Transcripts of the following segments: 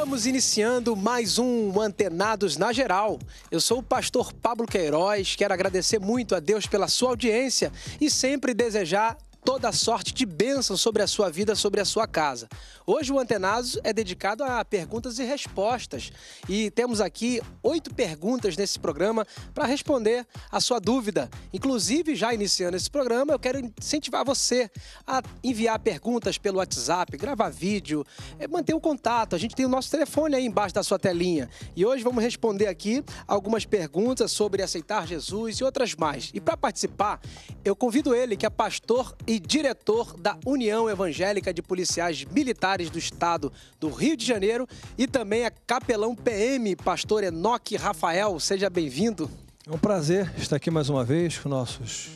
Estamos iniciando mais um Antenados na Geral. Eu sou o pastor Pablo Queiroz, quero agradecer muito a Deus pela sua audiência e sempre desejar toda sorte de bênção sobre a sua vida, sobre a sua casa. Hoje o Antenados é dedicado a perguntas e respostas e temos aqui oito perguntas nesse programa para responder a sua dúvida. Inclusive, já iniciando esse programa, eu quero incentivar você a enviar perguntas pelo WhatsApp, gravar vídeo, é, manter o contato. A gente tem o nosso telefone aí embaixo da sua telinha e hoje vamos responder aqui algumas perguntas sobre aceitar Jesus e outras mais. E para participar, eu convido ele, que é pastor e diretor da União Evangélica de Policiais Militares do Estado do Rio de Janeiro e também é capelão PM, pastor Enoque Rafael. Seja bem-vindo. É um prazer estar aqui mais uma vez com nossos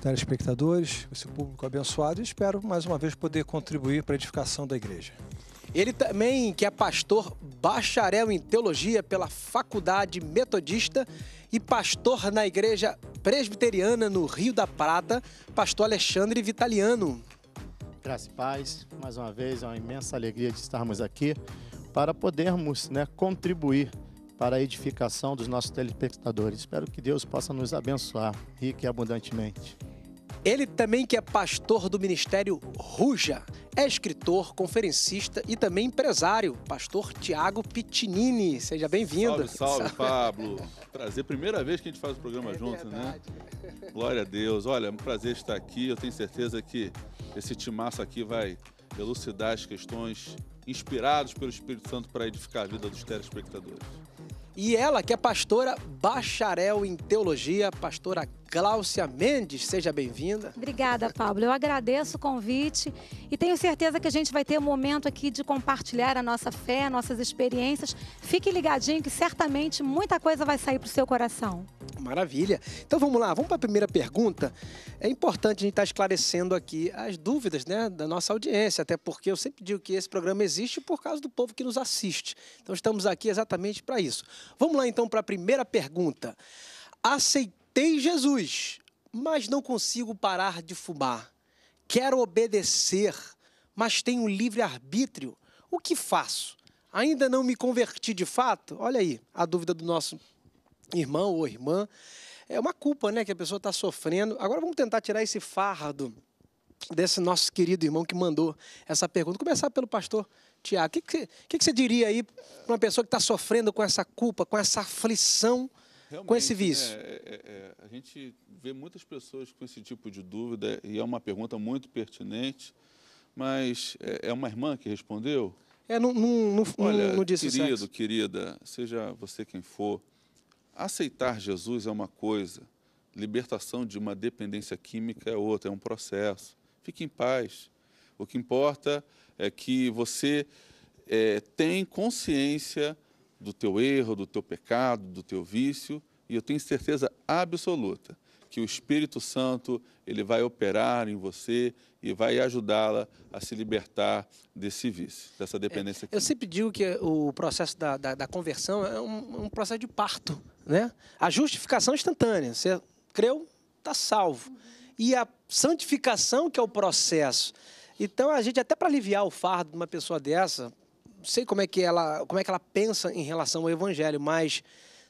telespectadores, esse público abençoado e espero mais uma vez poder contribuir para a edificação da igreja. Ele também, que é pastor bacharel em teologia pela Faculdade Metodista e pastor na Igreja Presbiteriana no Rio da Prata, pastor Alexandre Vitaliano. Graça e paz, mais uma vez, é uma imensa alegria de estarmos aqui para podermos né, contribuir para a edificação dos nossos telespectadores. Espero que Deus possa nos abençoar rica e abundantemente. Ele também que é pastor do Ministério Ruja, é escritor, conferencista e também empresário, pastor Tiago Pitinini. Seja bem-vindo. Salve, salve, Pablo. Prazer, primeira vez que a gente faz o programa é junto, né? Glória a Deus. Olha, é um prazer estar aqui. Eu tenho certeza que esse timaço aqui vai elucidar as questões inspirados pelo Espírito Santo para edificar a vida dos telespectadores. E ela, que é pastora bacharel em teologia, pastora Gláucia Mendes, seja bem-vinda. Obrigada, Pablo. Eu agradeço o convite e tenho certeza que a gente vai ter um momento aqui de compartilhar a nossa fé, nossas experiências. Fique ligadinho que certamente muita coisa vai sair para o seu coração. Maravilha. Então vamos lá, vamos para a primeira pergunta. É importante a gente estar esclarecendo aqui as dúvidas né, da nossa audiência, até porque eu sempre digo que esse programa existe por causa do povo que nos assiste. Então estamos aqui exatamente para isso. Vamos lá então para a primeira pergunta. Aceitei Jesus, mas não consigo parar de fumar. Quero obedecer, mas tenho livre arbítrio. O que faço? Ainda não me converti de fato? Olha aí a dúvida do nosso irmão ou irmã. É uma culpa, né, que a pessoa está sofrendo. Agora vamos tentar tirar esse fardo desse nosso querido irmão que mandou essa pergunta. Começar pelo pastor Tiago. O que, que, que, que você diria aí para uma pessoa que está sofrendo com essa culpa, com essa aflição, Realmente, com esse vício? É, é, é, a gente vê muitas pessoas com esse tipo de dúvida e é uma pergunta muito pertinente, mas é, é uma irmã que respondeu? É, não, não, não, Olha, não disse querido, querida, seja você quem for, aceitar Jesus é uma coisa, libertação de uma dependência química é outra, é um processo. Fique em paz. O que importa é que você é, tem consciência do teu erro, do teu pecado, do teu vício, e eu tenho certeza absoluta que o Espírito Santo ele vai operar em você e vai ajudá-la a se libertar desse vício, dessa dependência. É, eu sempre digo que o processo da, da, da conversão é um, um, processo de parto, né? A justificação é instantânea, você creu, está salvo. E a santificação que é o processo. Então a gente até para aliviar o fardo de uma pessoa dessa, sei como é que ela, como é que ela pensa em relação ao evangelho, mas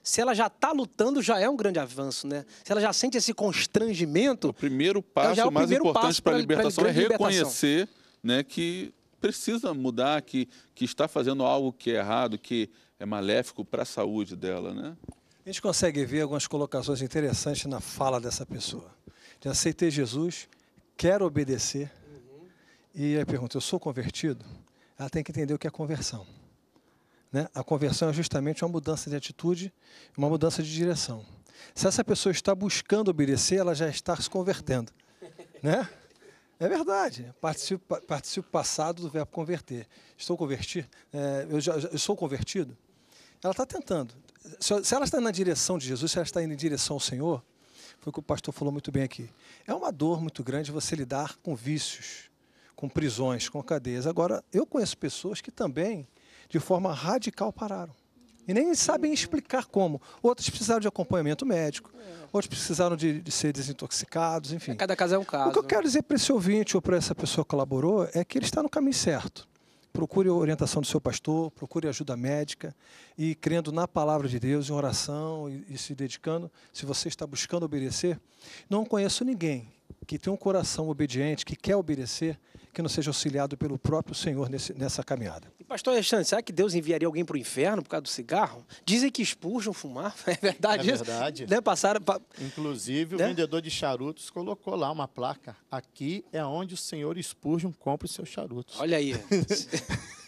se ela já está lutando, já é um grande avanço, né? Se ela já sente esse constrangimento. O primeiro passo, é o mais importante para a libertação é reconhecer né, que precisa mudar, que, que está fazendo algo que é errado, que é maléfico para a saúde dela, né? A gente consegue ver algumas colocações interessantes na fala dessa pessoa. De aceitei Jesus, quero obedecer. Uhum. E aí pergunta, eu sou convertido? Ela tem que entender o que é conversão. Né? A conversão é justamente uma mudança de atitude, uma mudança de direção. Se essa pessoa está buscando obedecer, ela já está se convertendo. Né? É verdade. Participo, participo passado do verbo converter. Estou convertido? É, eu, já, eu sou convertido? Ela está tentando. Se ela está na direção de Jesus, se ela está indo em direção ao Senhor, foi o que o pastor falou muito bem aqui. É uma dor muito grande você lidar com vícios, com prisões, com cadeias. Agora, eu conheço pessoas que também de forma radical pararam. E nem sabem explicar como. Outros precisaram de acompanhamento médico, outros precisaram de, de ser desintoxicados, enfim. Cada caso é um caso. O que eu quero dizer para esse ouvinte ou para essa pessoa que colaborou é que ele está no caminho certo. procure a orientação do seu pastor, procure ajuda médica e crendo na palavra de Deus, em oração e, e se dedicando, se você está buscando obedecer. Não conheço ninguém que tem um coração obediente, que quer obedecer, que não seja auxiliado pelo próprio Senhor nesse, nessa caminhada. E pastor Alexandre, será que Deus enviaria alguém para o inferno por causa do cigarro? Dizem que expurgam fumar, é verdade É isso? verdade. Né? Passaram, pa- Inclusive, o Né? vendedor de charutos colocou lá uma placa. Aqui é onde o senhor Spurgeon compra os seus charutos. Olha aí.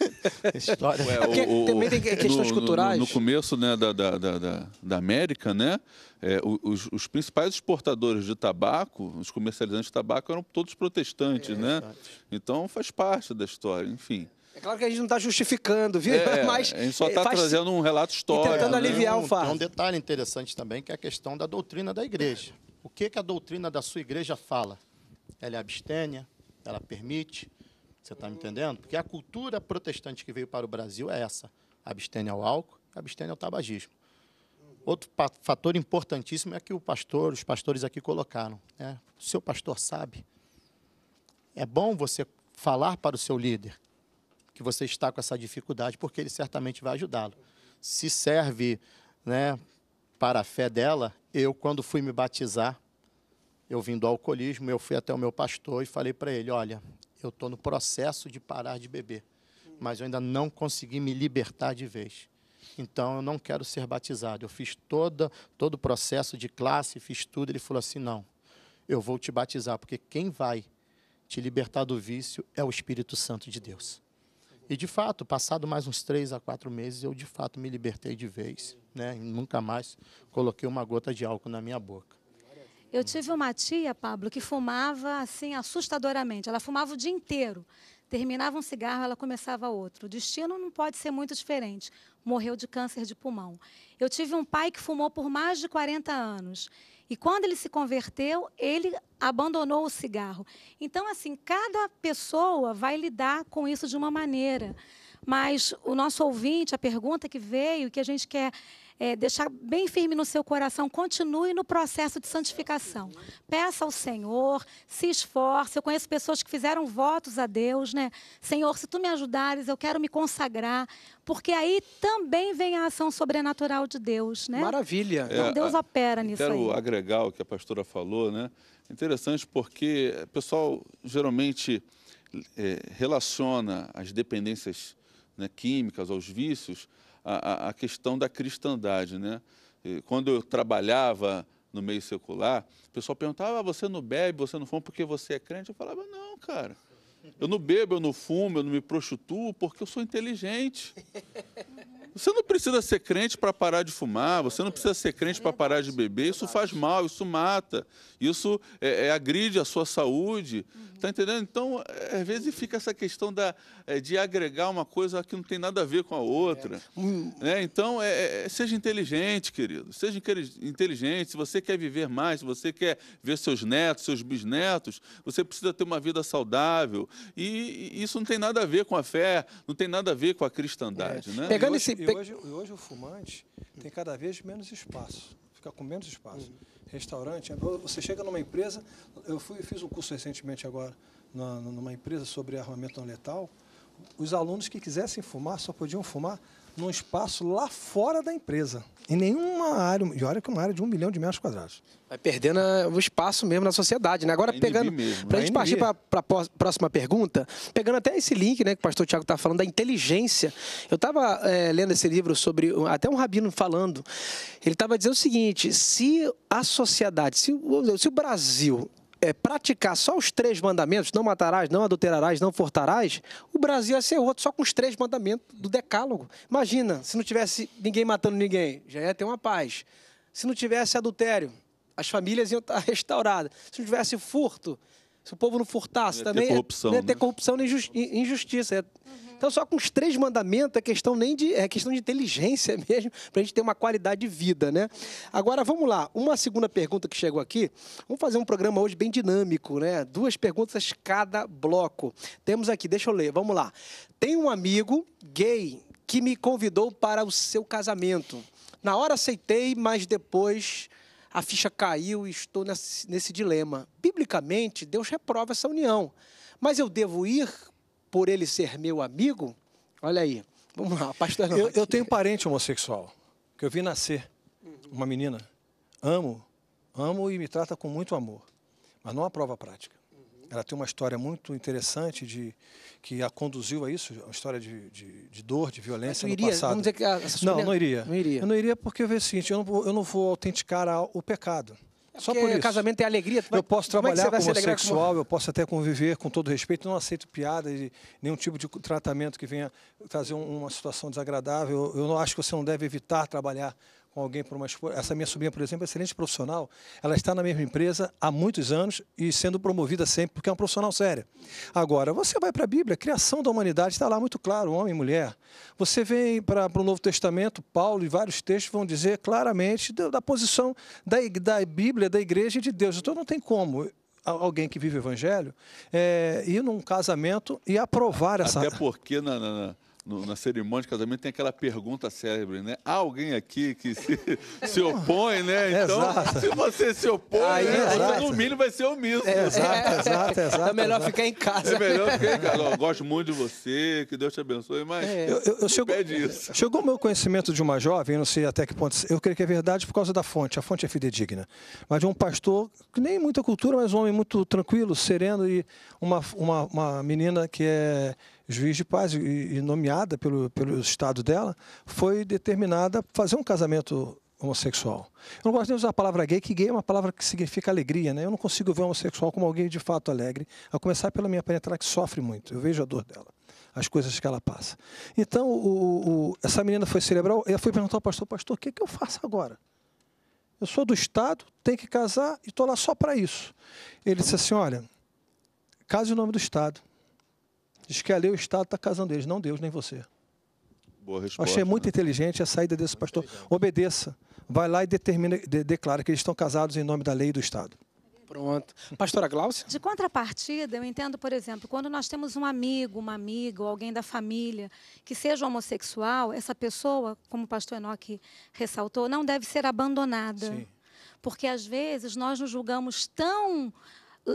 História. Ué, porque também tem questões no- culturais. No, no começo né, da, da, da, da- da América, né, é, o- os, os principais exportadores de tabaco, os comercializantes de tabaco, eram todos protestantes. né? Então faz parte da história, enfim. É claro que a gente não está justificando, viu? É, Mas a gente só é, está faz- trazendo um relato histórico. tentando né? aliviar o Tem um- fardo. Tem um detalhe interessante também, que é a questão da doutrina da igreja. O que, que a doutrina da sua igreja fala? Ela é abstênia, ela permite, você está me entendendo? Porque a cultura protestante que veio para o Brasil é essa, abstênia ao álcool, abstênia ao tabagismo. Outro fator importantíssimo é que o pastor, os pastores aqui colocaram. Né? O seu pastor sabe. É bom você falar para o seu líder que você está com essa dificuldade, porque ele certamente vai ajudá-lo. Se serve né, para a fé dela, eu, quando fui me batizar, eu vim do alcoolismo, eu fui até o meu pastor e falei para ele: olha, eu estou no processo de parar de beber, mas eu ainda não consegui me libertar de vez. Então eu não quero ser batizado. Eu fiz toda, todo o processo de classe, fiz tudo. Ele falou assim: não, eu vou te batizar, porque quem vai te libertar do vício é o Espírito Santo de Deus. E de fato, passado mais uns três a quatro meses, eu de fato me libertei de vez, né? Nunca mais coloquei uma gota de álcool na minha boca. Eu tive uma tia, Pablo, que fumava assim assustadoramente. Ela fumava o dia inteiro. Terminava um cigarro, ela começava outro. O destino não pode ser muito diferente. Morreu de câncer de pulmão. Eu tive um pai que fumou por mais de 40 anos. E quando ele se converteu, ele abandonou o cigarro. Então, assim, cada pessoa vai lidar com isso de uma maneira. Mas o nosso ouvinte, a pergunta que veio, que a gente quer é, deixar bem firme no seu coração, continue no processo de santificação. Peça ao Senhor, se esforce. Eu conheço pessoas que fizeram votos a Deus, né? Senhor, se tu me ajudares, eu quero me consagrar, porque aí também vem a ação sobrenatural de Deus, né? Maravilha. Então, É, Deus opera nisso Quero aí. agregar o que a pastora falou, né? Interessante porque o pessoal geralmente eh, relaciona as dependências né, químicas aos vícios à- à questão da cristandade, né? Quando eu trabalhava no meio secular, o pessoal perguntava: ah, você não bebe, você não fuma porque você é crente? Eu falava: não, cara. Eu não bebo, eu não fumo, eu não me prostituo porque eu sou inteligente. Você não precisa ser crente para parar de fumar, você não precisa ser crente para parar de beber. Isso faz mal, isso mata, isso é, é, agride a sua saúde. Está entendendo? Então, é, às vezes fica essa questão da, é, de agregar uma coisa que não tem nada a ver com a outra. né? Então, é, seja inteligente, querido. Seja inteligente. Se você quer viver mais, se você quer ver seus netos, seus bisnetos, você precisa ter uma vida saudável. E, e isso não tem nada a ver com a fé, não tem nada a ver com a cristandade. Né? Pegando esse- e pe- hoje, e hoje o fumante tem cada vez menos espaço, fica com menos espaço. Restaurante, você chega numa empresa, eu fui, fiz um curso recentemente agora na- numa empresa sobre armamento não letal. Os alunos que quisessem fumar só podiam fumar num espaço lá fora da empresa, em nenhuma área, e olha que é uma área de um milhão de metros quadrados. Vai perdendo ah, o espaço mesmo na sociedade, né? Agora, pegando. Para a gente partir para a próxima pergunta, pegando até esse link, né, que o pastor Tiago está falando, da inteligência. Eu estava lendo esse livro sobre. Até um rabino falando. Ele estava dizendo o seguinte: se a sociedade, se se o Brasil. É, praticar só os três mandamentos, não matarás, não adulterarás, não furtarás, o Brasil ia ser outro, só com os três mandamentos do decálogo. Imagina, se não tivesse ninguém matando ninguém, já ia ter uma paz. Se não tivesse adultério, as famílias iam estar restauradas. Se não tivesse furto, se o povo não furtasse Ia ter também, corrupção, não ia ter né? corrupção nem injus- in- injustiça. Então, só com os três mandamentos é questão nem de é questão de inteligência mesmo, para a gente ter uma qualidade de vida, né? Agora, vamos lá. Uma segunda pergunta que chegou aqui. Vamos fazer um programa hoje bem dinâmico, né? Duas perguntas cada bloco. Temos aqui, deixa eu ler, vamos lá. Tem um amigo gay que me convidou para o seu casamento. Na hora aceitei, mas depois a ficha caiu e estou nesse, nesse dilema. Biblicamente, Deus reprova essa união. Mas eu devo ir por ele ser meu amigo? Olha aí. Vamos lá, pastor. Eu, eu tenho parente homossexual, que eu vi nascer. Uma menina. Amo, amo e me trata com muito amor. Mas não há prova prática. Ela tem uma história muito interessante de que a conduziu a isso, uma história de, de, de dor, de violência tu no iria, passado. vamos dizer que a- essa Não, não iria. Não iria. Eu não iria porque eu vejo o seguinte, eu não vou, eu não vou autenticar a- o pecado. Só Porque por isso. casamento é alegria. vai- Eu posso como é trabalhar você vai com se alegrar com uma- homossexual, eu posso até conviver com todo respeito, não aceito piada e nenhum tipo de tratamento que venha trazer um- uma situação desagradável. Eu não acho que você não deve evitar trabalhar com alguém por uma. Essa minha sobrinha, por exemplo, é excelente profissional. Ela está na mesma empresa há muitos anos e sendo promovida sempre porque é uma profissional séria. Agora, você vai para a Bíblia, a criação da humanidade está lá muito claro, homem e mulher. Você vem para o Novo Testamento, Paulo e vários textos vão dizer claramente da, da posição da, da Bíblia, da igreja e de Deus. Então não tem como alguém que vive o evangelho é, ir num casamento e aprovar essa. Até porque na- na- no- na cerimônia de casamento tem aquela pergunta célebre, né? Há alguém aqui que se, se opõe, né? Então, Exato. se você se opõe, Aí, né? você, no mínimo vai ser omisso. É, exato, exato, exato. É melhor exato. ficar em casa. É melhor ficar em casa. Gosto muito de você, que Deus te abençoe, mas É. Eu, eu, eu não chego- pede isso. Chegou o meu conhecimento de uma jovem, não sei até que ponto, eu creio que é verdade por causa da fonte, a fonte é fidedigna, mas de um pastor que nem muita cultura, mas um homem muito tranquilo, sereno e uma, uma, uma menina que é juiz de paz e, nomeada pelo, pelo estado dela, foi determinada a fazer um casamento homossexual. Eu não gosto nem de usar a palavra gay, que gay é uma palavra que significa alegria, né? Eu não consigo ver o homossexual como alguém de fato alegre, a começar pela minha penetra que sofre muito. Eu vejo a dor dela as coisas que ela passa. Então, o- o- essa menina foi cerebral, ela foi perguntar ao pastor, pastor, o que, que eu faço agora? Eu sou do Estado, tenho que casar e estou lá só para isso. Ele disse assim, olha, case em nome do Estado. Diz que ali o Estado está casando eles, não Deus nem você. Boa resposta. achei muito né? inteligente a saída desse pastor. Obedeça. Vai lá e determina, de- declara que eles estão casados em nome da lei e do Estado. Pronto. Pastora Glaucia? De contrapartida, eu entendo, por exemplo, quando nós temos um amigo, uma amiga ou alguém da família que seja homossexual, essa pessoa, como o pastor Enoque ressaltou, não deve ser abandonada. Sim. Porque às vezes nós nos julgamos tão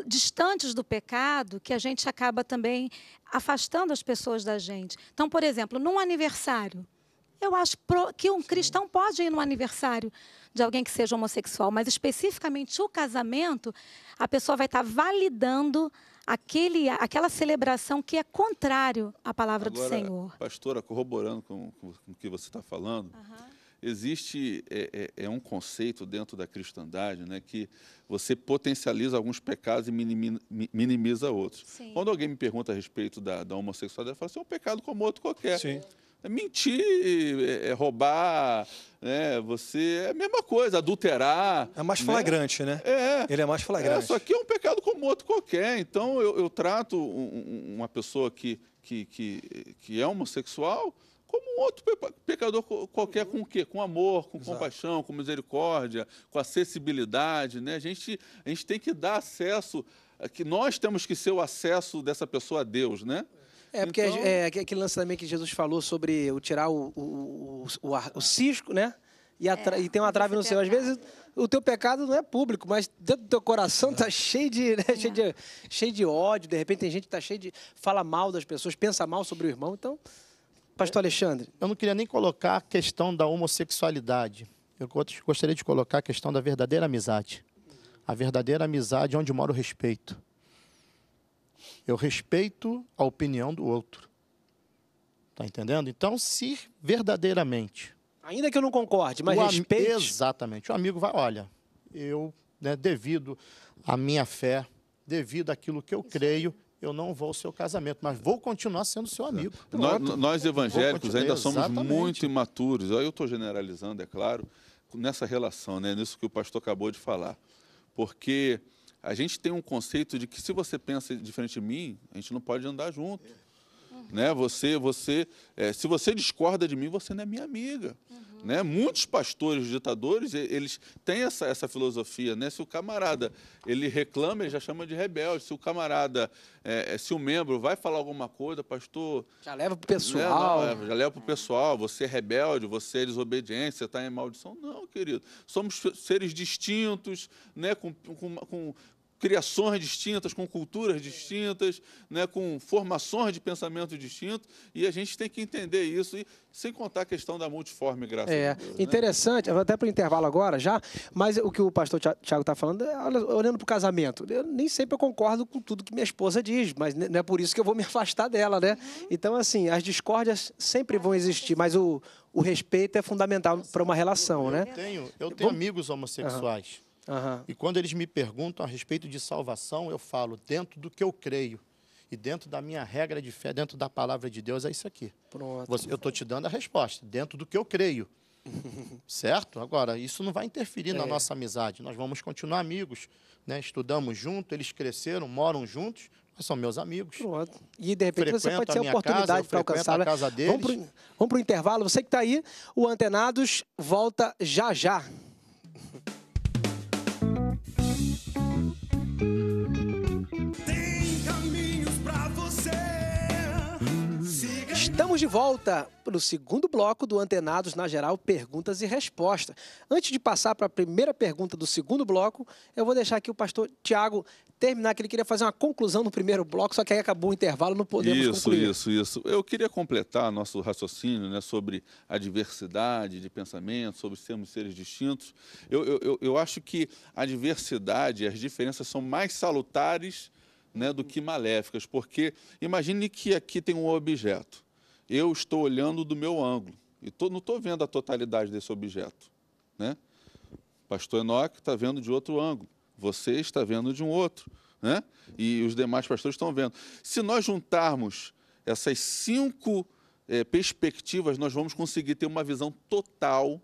distantes do pecado que a gente acaba também afastando as pessoas da gente. Então, por exemplo, num aniversário, eu acho que um cristão pode ir no aniversário de alguém que seja homossexual, mas especificamente o casamento, a pessoa vai estar validando aquele, aquela celebração que é contrário à palavra do Agora, Senhor. pastora, corroborando com, com o que você está falando, existe é, é, é um conceito dentro da cristandade né, que você potencializa alguns pecados e minimi- mi- minimiza outros. Sim. Quando alguém me pergunta a respeito da, da homossexualidade, eu falo assim, é um pecado como outro qualquer. Sim. É mentir, é, é roubar, né, você é a mesma coisa, adulterar. É mais né? flagrante, né? É. Ele é mais É, flagrante. só que é um pecado como outro qualquer. Então, eu, eu trato um- uma pessoa que, que, que, que é homossexual como um outro pe- pecador qualquer, com o quê? Com amor, com Exato. compaixão, com misericórdia, com acessibilidade. Né? A, gente, a gente tem que dar acesso, a- que nós temos que ser o acesso dessa pessoa a Deus, né? É, porque Então- é aquele lance também que Jesus falou sobre o tirar o, o, o, o, ar- o cisco, né? E, a É, e tem uma trave no céu. Às vezes o teu pecado não é público, mas dentro do teu coração tá cheio de, né? cheio de cheio de ódio. De repente tem gente que tá cheio de fala mal das pessoas, pensa mal sobre o irmão. Então, Pastor Alexandre, Eu não queria nem colocar a questão da homossexualidade. Eu go- gostaria de colocar a questão da verdadeira amizade. A verdadeira amizade é onde mora o respeito. Eu respeito a opinião do outro. Tá entendendo? Então, se verdadeiramente ainda que eu não concorde, mas o am- respeite. Exatamente. O amigo vai, olha, eu, né, devido à minha fé, devido àquilo que eu creio, eu não vou ao seu casamento, mas vou continuar sendo seu amigo. Nós, nós evangélicos ainda somos Exatamente. muito imaturos. Eu estou generalizando, é claro, nessa relação, né, nisso que o pastor acabou de falar. Porque a gente tem um conceito de que se você pensa diferente de mim, a gente não pode andar junto. Né? Você, você, eh, se você discorda de mim, você não é minha amiga. Né? Muitos pastores, ditadores, e- eles têm essa, essa filosofia. Né? Se o camarada ele reclama, ele já chama de rebelde. Se o camarada, eh, se o membro vai falar alguma coisa, pastor, Já leva pro né, pessoal. não, é, já leva para o pessoal, você é rebelde, você é desobediente, você está em maldição. Não, querido. Somos seres distintos, né, com, com, com criações distintas, com culturas distintas, né, com formações de pensamento distintos, e a gente tem que entender isso, e sem contar a questão da multiforme, graças É, a Deus. né? interessante, vou até para o intervalo agora já, mas o que o pastor Tiago está falando, é, olha, olhando para o casamento, eu nem sempre eu concordo com tudo que minha esposa diz, mas não é por isso que eu vou me afastar dela, né? Então, assim, as discórdias sempre vão existir, mas o, o respeito é fundamental para uma relação, né? Eu tenho, eu tenho amigos homossexuais. Aham. E quando eles me perguntam a respeito de salvação, eu falo dentro do que eu creio. E dentro da minha regra de fé, dentro da palavra de Deus, é isso aqui. Pronto. Você- eu estou te dando a resposta, dentro do que eu creio. certo? Agora, isso não vai interferir na É. nossa amizade. Nós vamos continuar amigos, né? estudamos juntos, eles cresceram, moram juntos, mas são meus amigos. Pronto. E de repente você Frequento pode a ter oportunidade para frequento alcançar. a né? casa Vamos deles. vamos pro intervalo. Você que está aí, o Antenados volta já já. Estamos de volta para o segundo bloco do Antenados na Geral Perguntas e Respostas. Antes de passar para a primeira pergunta do segundo bloco, eu vou deixar aqui o pastor Tiago terminar, que ele queria fazer uma conclusão no primeiro bloco, só que aí acabou o intervalo, não podemos Isso, concluir. isso, isso. Eu queria completar nosso raciocínio né, sobre a diversidade de pensamento, sobre sermos seres distintos. Eu, eu, eu- eu acho que a diversidade, as diferenças são mais salutares né, do que maléficas, porque imagine que aqui tem um objeto. Eu estou olhando do meu ângulo e tô- não estou vendo a totalidade desse objeto. Né? Pastor Enoque está vendo de outro ângulo, você está vendo de um outro, né? E os demais pastores estão vendo. Se nós juntarmos essas cinco eh, perspectivas, nós vamos conseguir ter uma visão total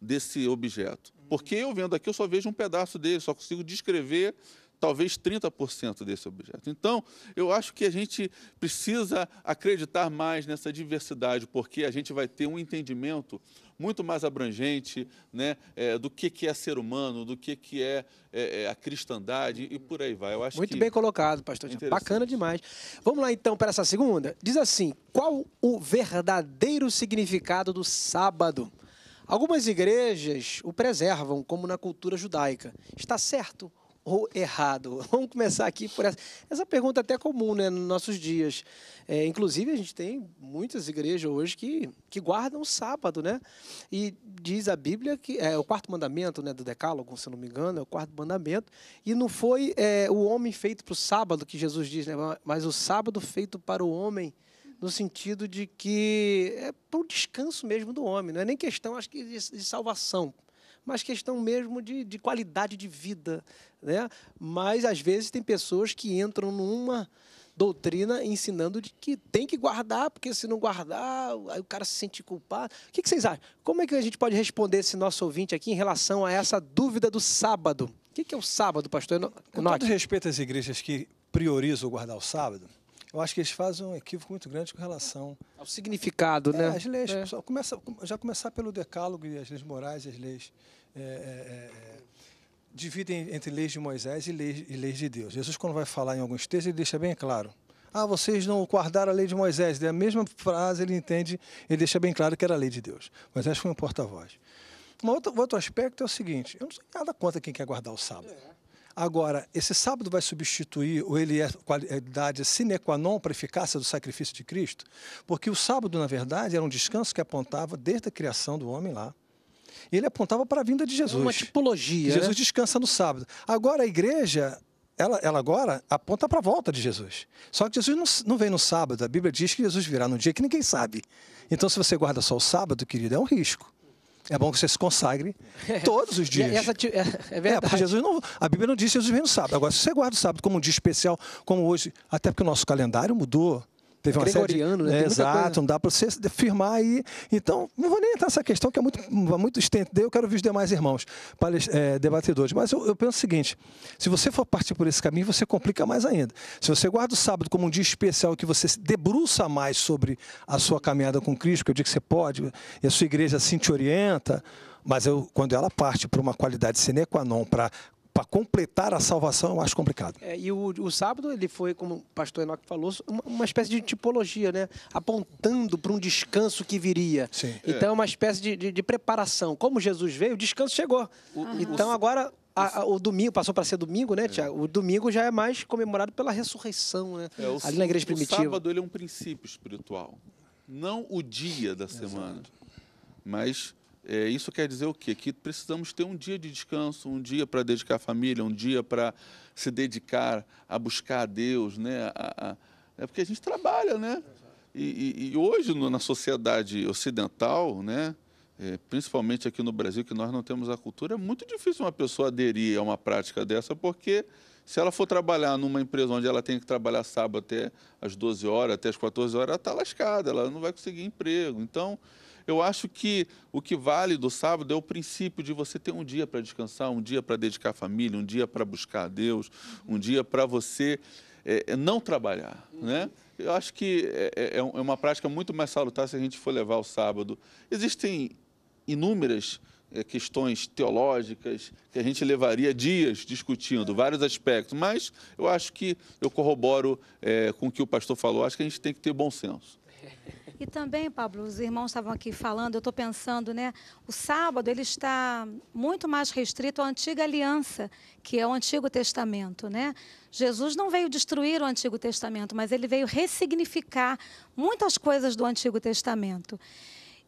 desse objeto. Porque eu vendo aqui, eu só vejo um pedaço dele, só consigo descrever talvez 30% desse objeto. Então, eu acho que a gente precisa acreditar mais nessa diversidade, porque a gente vai ter um entendimento muito mais abrangente né, eh, do que, que é ser humano, do que, que é, eh, eh, a cristandade e por aí vai. Eu acho Muito bem colocado, pastor. Bacana demais. Vamos lá então para essa segunda. Diz assim: qual o verdadeiro significado do sábado? Algumas igrejas o preservam, como na cultura judaica. Está certo ou errado? Vamos começar aqui por essa. Essa pergunta até comum né, nos nossos dias. É, inclusive, a gente tem muitas igrejas hoje que, que guardam o sábado, né? E diz a Bíblia que é o quarto mandamento né, do Decálogo, se não me engano, é o quarto mandamento. E não foi é, o homem feito para o sábado que Jesus diz, né? Mas o sábado feito para o homem no sentido de que é para o descanso mesmo do homem. Não é nem questão, acho que, de, de salvação, mas questão mesmo de, de qualidade de vida. Né? Mas, às vezes, tem pessoas que entram numa doutrina ensinando de que tem que guardar, porque se não guardar, aí o cara se sente culpado. O que, que vocês acham? Como é que a gente pode responder esse nosso ouvinte aqui em relação a essa dúvida do sábado? O que, que é o sábado, pastor Com todo respeito às igrejas que priorizam guardar o sábado, eu acho que eles fazem um equívoco muito grande com relação O significado, É, né? as leis. É. Só começa, já começar pelo decálogo e as leis morais e as leis. é, é, é, é, dividem entre leis de Moisés e leis, e leis de Deus. Jesus, quando vai falar em alguns textos, ele deixa bem claro. Ah, vocês não guardaram a lei de Moisés. É a mesma frase, ele entende, ele deixa bem claro que era a lei de Deus. Moisés foi um porta-voz. Um outro, outro aspecto é o seguinte: eu não sou nada contra quem quer guardar o sábado. Agora, esse sábado vai substituir, ou ele é qualidade sine qua non para a eficácia do sacrifício de Cristo? Porque o sábado, na verdade, era um descanso que apontava desde a criação do homem lá. E ele apontava para a vinda de Jesus. Uma tipologia. Jesus né? descansa no sábado. Agora a igreja, ela, ela agora aponta para a volta de Jesus. Só que Jesus não, não vem no sábado. A Bíblia diz que Jesus virá num dia que ninguém sabe. Então, se você guarda só o sábado, querido, é um risco. É bom que você se consagre todos os dias. essa é, é É, porque verdade. Jesus não. A Bíblia não diz que Jesus vem no sábado. Agora, se você guarda o sábado como um dia especial, como hoje, até porque o nosso calendário mudou. Teve uma série de- né? É, exato, não dá para você firmar aí. Então, não vou nem entrar nessa questão que é muito, vai muito estender. Eu quero ver os demais irmãos, é, debatedores. Mas eu, eu penso o seguinte: se você for partir por esse caminho, você complica mais ainda. Se você guarda o sábado como um dia especial que você se debruça mais sobre a sua caminhada com Cristo, que eu digo que você pode, e a sua igreja assim te orienta, mas eu, quando ela parte para uma qualidade sine qua non, para para completar a salvação, eu acho complicado. É, e o, o sábado ele foi, como o pastor Enoque falou, uma, uma espécie de tipologia, né? Apontando para um descanso que viria. Sim. Então é uma espécie de, de- de preparação. Como Jesus veio, o descanso chegou. então agora a- a- o domingo passou para ser domingo, né, Tiago? O domingo já é mais comemorado pela ressurreição, né? É, o, Ali na igreja o primitiva. sábado ele é um princípio espiritual, não o dia da semana. Mas é, isso quer dizer o quê? Que precisamos ter um dia de descanso, um dia para dedicar à família, um dia para se dedicar a buscar a Deus, né? A- a- é porque a gente trabalha, né? E, e- e hoje no- na sociedade ocidental, né? é, principalmente aqui no Brasil, que nós não temos a cultura, é muito difícil uma pessoa aderir a uma prática dessa, porque se ela for trabalhar numa empresa onde ela tem que trabalhar sábado até as 12 horas, até as 14 horas, ela está lascada, ela não vai conseguir emprego. Então, eu acho que o que vale do sábado é o princípio de você ter um dia para descansar, um dia para dedicar família, um dia para buscar a Deus, um dia para você é, é, não trabalhar, né? Eu acho que é, é- é um- é uma prática muito mais salutar se a gente for levar o sábado. Existem inúmeras eh, questões teológicas que a gente levaria dias discutindo, vários aspectos, mas eu acho que eu corroboro eh, com o que o pastor falou, acho que a gente tem que ter bom senso. E também, Pablo, os irmãos estavam aqui falando, eu estou pensando, né? O sábado ele está muito mais restrito à antiga aliança, que é o Antigo Testamento, né? Jesus não veio destruir o Antigo Testamento, mas ele veio ressignificar muitas coisas do Antigo Testamento.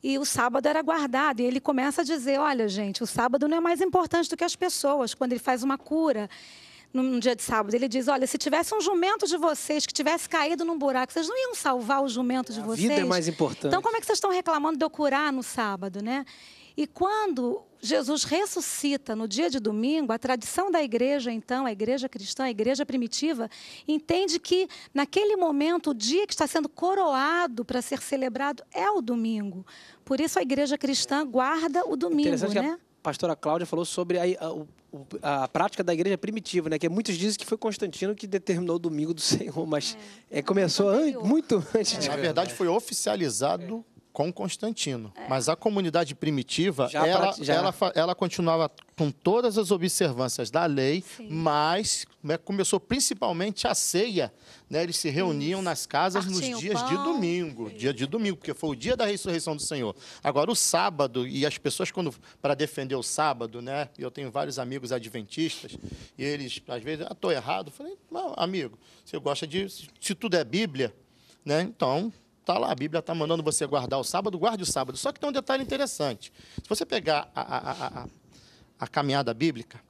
E o sábado era guardado. E ele começa a dizer: olha, gente, o sábado não é mais importante do que as pessoas. Quando ele faz uma cura num dia de sábado, ele diz: olha, se tivesse um jumento de vocês que tivesse caído num buraco, vocês não iam salvar o jumento de A vocês? vida é mais importante. Então, como é que vocês estão reclamando de eu curar no sábado, né? E quando Jesus ressuscita no dia de domingo, a tradição da igreja, então, a igreja cristã, a igreja primitiva, entende que naquele momento, o dia que está sendo coroado para ser celebrado é o domingo. Por isso a igreja cristã guarda o domingo, Interessante que a né? pastora Cláudia falou sobre a, a- o- a prática da igreja primitiva, né? Que muitos dizem que foi Constantino que determinou o domingo do Senhor, mas é, começou an- muito antes de Na verdade, foi oficializado com Constantino. Mas a comunidade primitiva, Já ela, prati- já. ela, ela continuava com todas as observâncias da lei, Sim. mas né, começou principalmente a ceia. né, eles se reuniam nas casas nos Partiam o dias de pão. domingo, dia de domingo, porque foi o dia da ressurreição do Senhor. Agora, o sábado, e as pessoas, quando para defender o sábado, né? Eu tenho vários amigos adventistas, e eles, às vezes, ah, estou errado. Eu falei, amigo, você gosta de. Se tudo é Bíblia, né? Então, tá lá, a Bíblia está mandando você guardar o sábado, guarde o sábado. Só que tem um detalhe interessante. Se você pegar a, a, a, a, caminhada bíblica,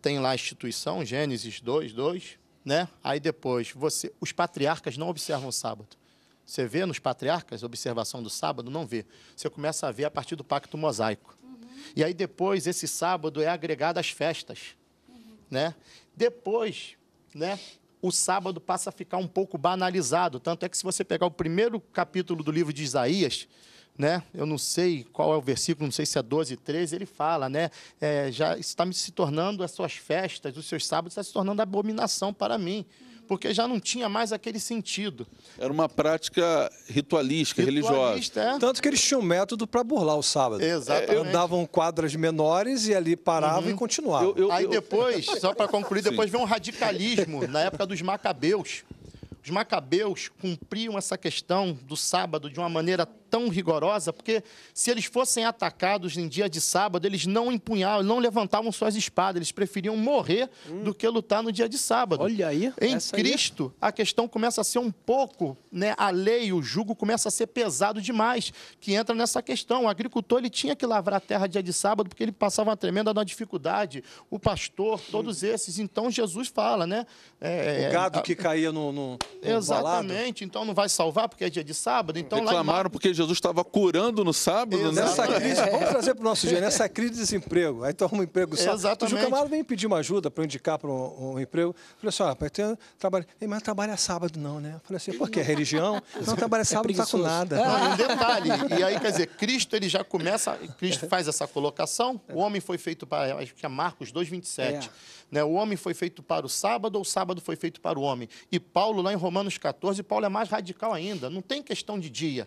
tem lá a instituição, Gênesis 2, 2, né? Aí depois, você, os patriarcas não observam o sábado. Você vê nos patriarcas a observação do sábado? Não vê. Você começa a ver a partir do pacto mosaico. E aí depois, esse sábado é agregado às festas né? Depois, né, o sábado passa a ficar um pouco banalizado. Tanto é que se você pegar o primeiro capítulo do livro de Isaías, né, eu não sei qual é o versículo, não sei se é 12, 13, ele fala, né, é, já está se tornando as suas festas, os seus sábados, está se tornando abominação para mim. Porque já não tinha mais aquele sentido. Era uma prática ritualística, religiosa. Ritualista, é? Tanto que eles tinham um método para burlar o sábado. Exatamente. Davam quadras menores e ali paravam e continuavam. Eu- eu- Aí eu- depois, só para concluir, depois vem um radicalismo na época dos macabeus. Os macabeus cumpriam essa questão do sábado de uma maneira tão rigorosa, porque se eles fossem atacados em dia de sábado, eles não empunhavam, não levantavam suas espadas, eles preferiam morrer do que lutar no dia de sábado. Olha aí, Em essa aí é- Cristo, a questão começa a ser um pouco, né, a lei, o jugo começa a ser pesado demais, que entra nessa questão. O agricultor ele tinha que lavrar a terra dia de sábado porque ele passava uma tremenda dificuldade. O pastor, todos esses. Então Jesus fala, né? é, O gado a- que caía no, no, no. Exatamente. Então não vai salvar porque é dia de sábado. Então lá em Reclamaram porque Jesus estava curando no sábado, né? Nessa crise, vamos trazer para o nosso dia, nessa crise de desemprego. Aí arruma um emprego só. Exatamente. O camarada vem pedir uma ajuda para eu indicar para um, um emprego. Falei assim, ó, rapaz, tem trabalho. Ei, mas não trabalha sábado não, né? Eu falei assim, por quê? Religião? Não trabalha sábado, não tá com nada. Não, um detalhe. E aí, quer dizer, Cristo ele já começa, Cristo faz essa colocação. O homem foi feito para, acho que é Marcos 2:27. Né? O homem foi feito para o sábado, ou o sábado foi feito para o homem. E Paulo lá em Romanos 14, Paulo é mais radical ainda. Não tem questão de dia.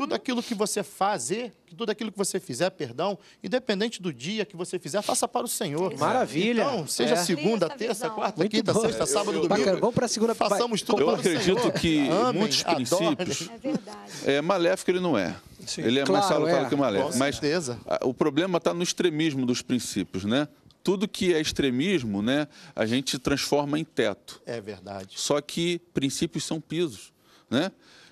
Tudo aquilo que você fazer, tudo aquilo que você fizer, perdão, independente do dia que você fizer, faça para o Senhor. Maravilha. Então, seja É. segunda, terça, quarta, Muito quinta, bom. sexta, sábado, domingo. Bacana. Vamos pra segunda- Façamos tudo Eu para o acredito Senhor. que Amem, muitos adorem. princípios- É verdade. É, maléfico ele não é. Sim. Ele é Claro, mais salutar é. que maléfico. Com Mas certeza. a- o problema está no extremismo dos princípios, né? tudo que é extremismo, né, a gente transforma em teto. É verdade. Só que princípios são pisos, né?